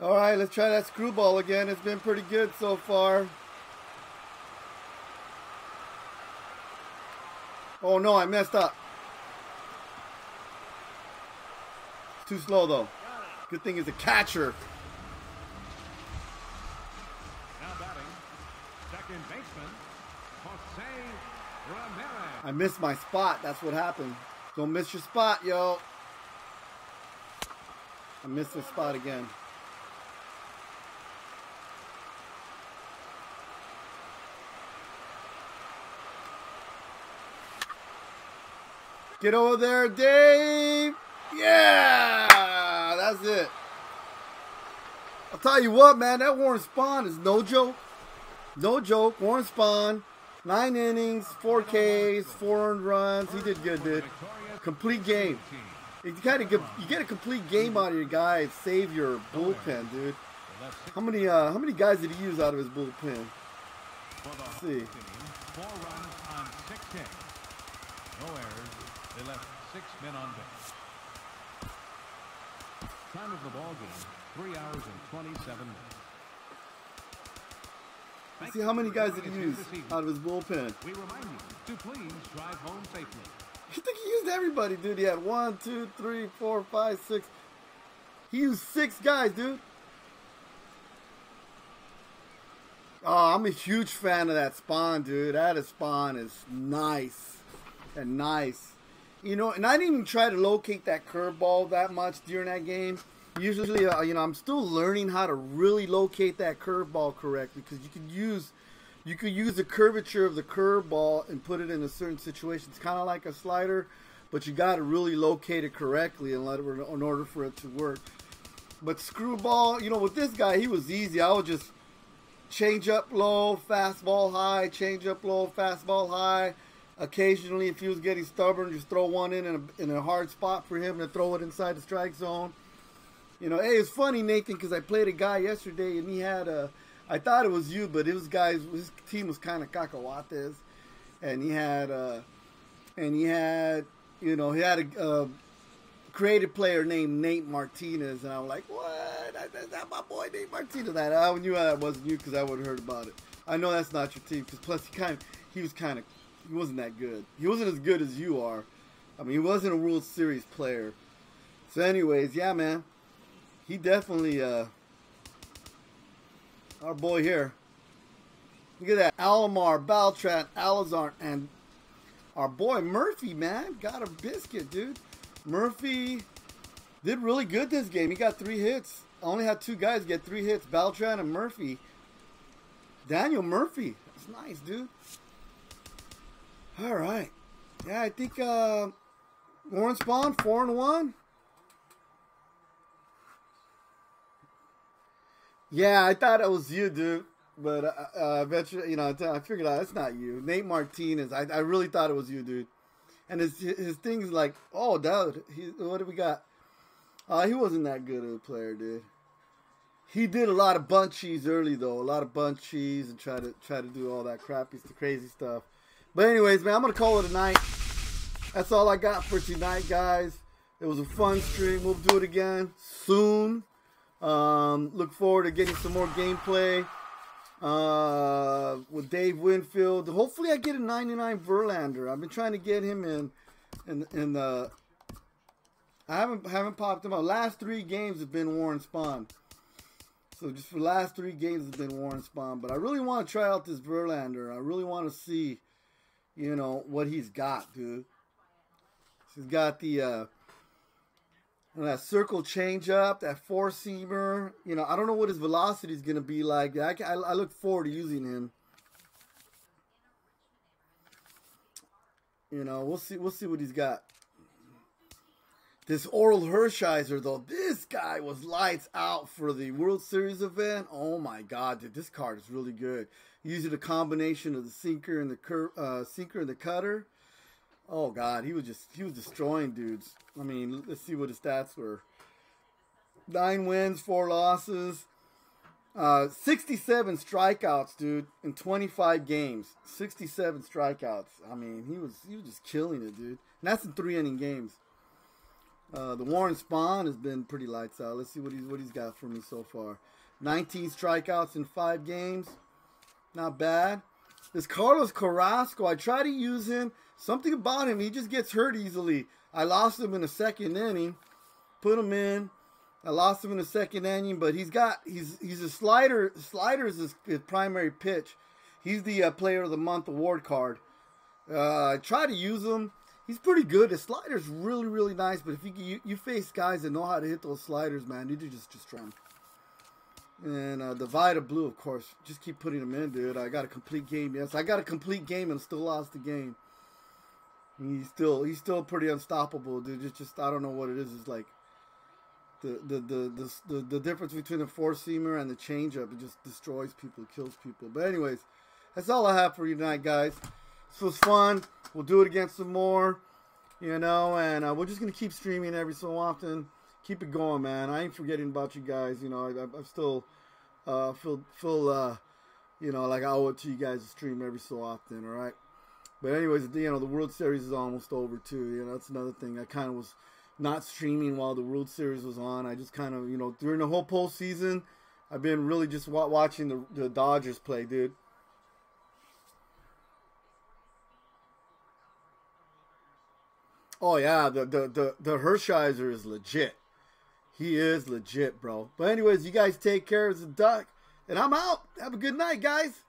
All right, let's try that screwball again. It's been pretty good so far. Oh no, I messed up. Too slow though. Good thing is a catcher. Now batting, second baseman, Jose Ramirez. I missed my spot. That's what happened. Don't miss your spot, yo. I missed my spot again. Get over there, Dave. Yeah, that's it. I'll tell you what, man, that Warren Spahn is no joke. No joke. Warren Spahn, nine innings, four Ks, four earned runs. He did good, dude. Complete game. You get a you get a complete game out of your guy. Save your bullpen, dude. How many uh, how many guys did he use out of his bullpen? The see. four runs on six hits. No errors. They left six men on base. Time of the ball game, three hours and 27 minutes. Thank See how many guys did he us use here this evening. out of his bullpen? We remind you to please drive home safely. I think he used everybody, dude. He had one, two, three, four, five, six. He used six guys, dude. Oh, I'm a huge fan of that Spahn, dude. That Spahn is nice and nice. You know, and I didn't even try to locate that curveball that much during that game. Usually, uh, you know, I'm still learning how to really locate that curveball correctly because you can use you could use the curvature of the curveball and put it in a certain situation. It's kind of like a slider, but you got to really locate it correctly and let it in order for it to work. But screwball, you know, with this guy, he was easy. I would just change up low, fastball high, change up low, fastball high. Occasionally, if he was getting stubborn, just throw one in in a, in a hard spot for him to throw it inside the strike zone. You know, hey, it's funny, Nathan, because I played a guy yesterday and he had a. I thought it was you, but it was guys. His team was kind of cacahuates, and he had, a, and he had, you know, he had a, uh creative player named Nate Martinez, and I'm like, what? That's not my boy Nate Martinez. I, I knew that wasn't you because I would have heard about it. I know that's not your team because plus he kind of, he was kind of, he wasn't that good. He wasn't as good as you are. I mean, he wasn't a World Series player. So, anyways, yeah, man, he definitely, uh, our boy here. Look at that, Alomar, Beltran, Alazar, and our boy Murphy, man, got a biscuit, dude. Murphy did really good this game. He got three hits. Only had two guys get three hits, Beltran and Murphy. Daniel Murphy. That's nice, dude. All right. Yeah, I think uh, Warren Spahn, 4 and 1. Yeah, I thought it was you, dude. But uh, uh, I bet you, you know, I figured out it's not you. Nate Martinez. I, I really thought it was you, dude. and his his thing's like, oh, dude, he, what do we got? Uh, he wasn't that good of a player, dude. He did a lot of bunchies early though, a lot of bunchies and try to try to do all that crappy, crazy stuff. But anyways, man, I'm gonna call it a night. That's all I got for tonight, guys. It was a fun stream. We'll do it again soon. Um, look forward to getting some more gameplay uh, with Dave Winfield. Hopefully, I get a 99 Verlander. I've been trying to get him in, in, in the. I haven't haven't popped him up. Last three games have been Warren Spahn. So just for the last three games has been Warren Spahn. But I really want to try out this Verlander. I really want to see, you know, what he's got, dude. He's got the uh, that circle change up, that four seamer. You know, I don't know what his velocity is going to be like. I, I, I look forward to using him. You know, we'll see. We'll see what he's got. This Orel Hershiser, though, this guy was lights out for the World Series event. Oh my God, dude, this card is really good. Using a combination of the sinker and the cur- uh, sinker and the cutter. Oh God, he was just he was destroying dudes. I mean, let's see what his stats were. Nine wins, four losses, uh, 67 strikeouts, dude, in 25 games. 67 strikeouts. I mean, he was he was just killing it, dude. And that's in three inning games. Uh, the Warren Spahn has been pretty lights out. Let's see what he's what he's got for me so far. 19 strikeouts in five games. Not bad. This Carlos Carrasco, I try to use him. Something about him, he just gets hurt easily. I lost him in the second inning. Put him in. I lost him in the second inning, but he's got he's he's a slider. Slider is his, his primary pitch. He's the uh, player of the month award card. Uh, I try to use him. He's pretty good. His slider's really really nice, but if you you, you face guys that know how to hit those sliders, man, you just destroy them. And uh, the Vida Blue, of course, just keep putting them in, dude. I got a complete game. Yes, I got a complete game and still lost the game. He's still he's still pretty unstoppable, dude. It's just I don't know what it is. It's like the the the the the, the difference between the four seamer and the changeup. It just destroys people, kills people. But anyways, that's all I have for you tonight, guys. This was fun. We'll do it again some more, you know, and uh, we're just gonna keep streaming every so often. Keep it going, man. I ain't forgetting about you guys. You know, I, I'm still uh, feel feel uh, you know like I owe it to you guys to stream every so often. All right. But anyways, you know the World Series is almost over too. You know that's another thing. I kind of was not streaming while the World Series was on. I just kind of you know during the whole postseason, I've been really just wa- watching the the Dodgers play, dude. Oh yeah, the the the the Hershiser is legit. He is legit, bro. But anyways, you guys take care of the duck, and I'm out. Have a good night, guys.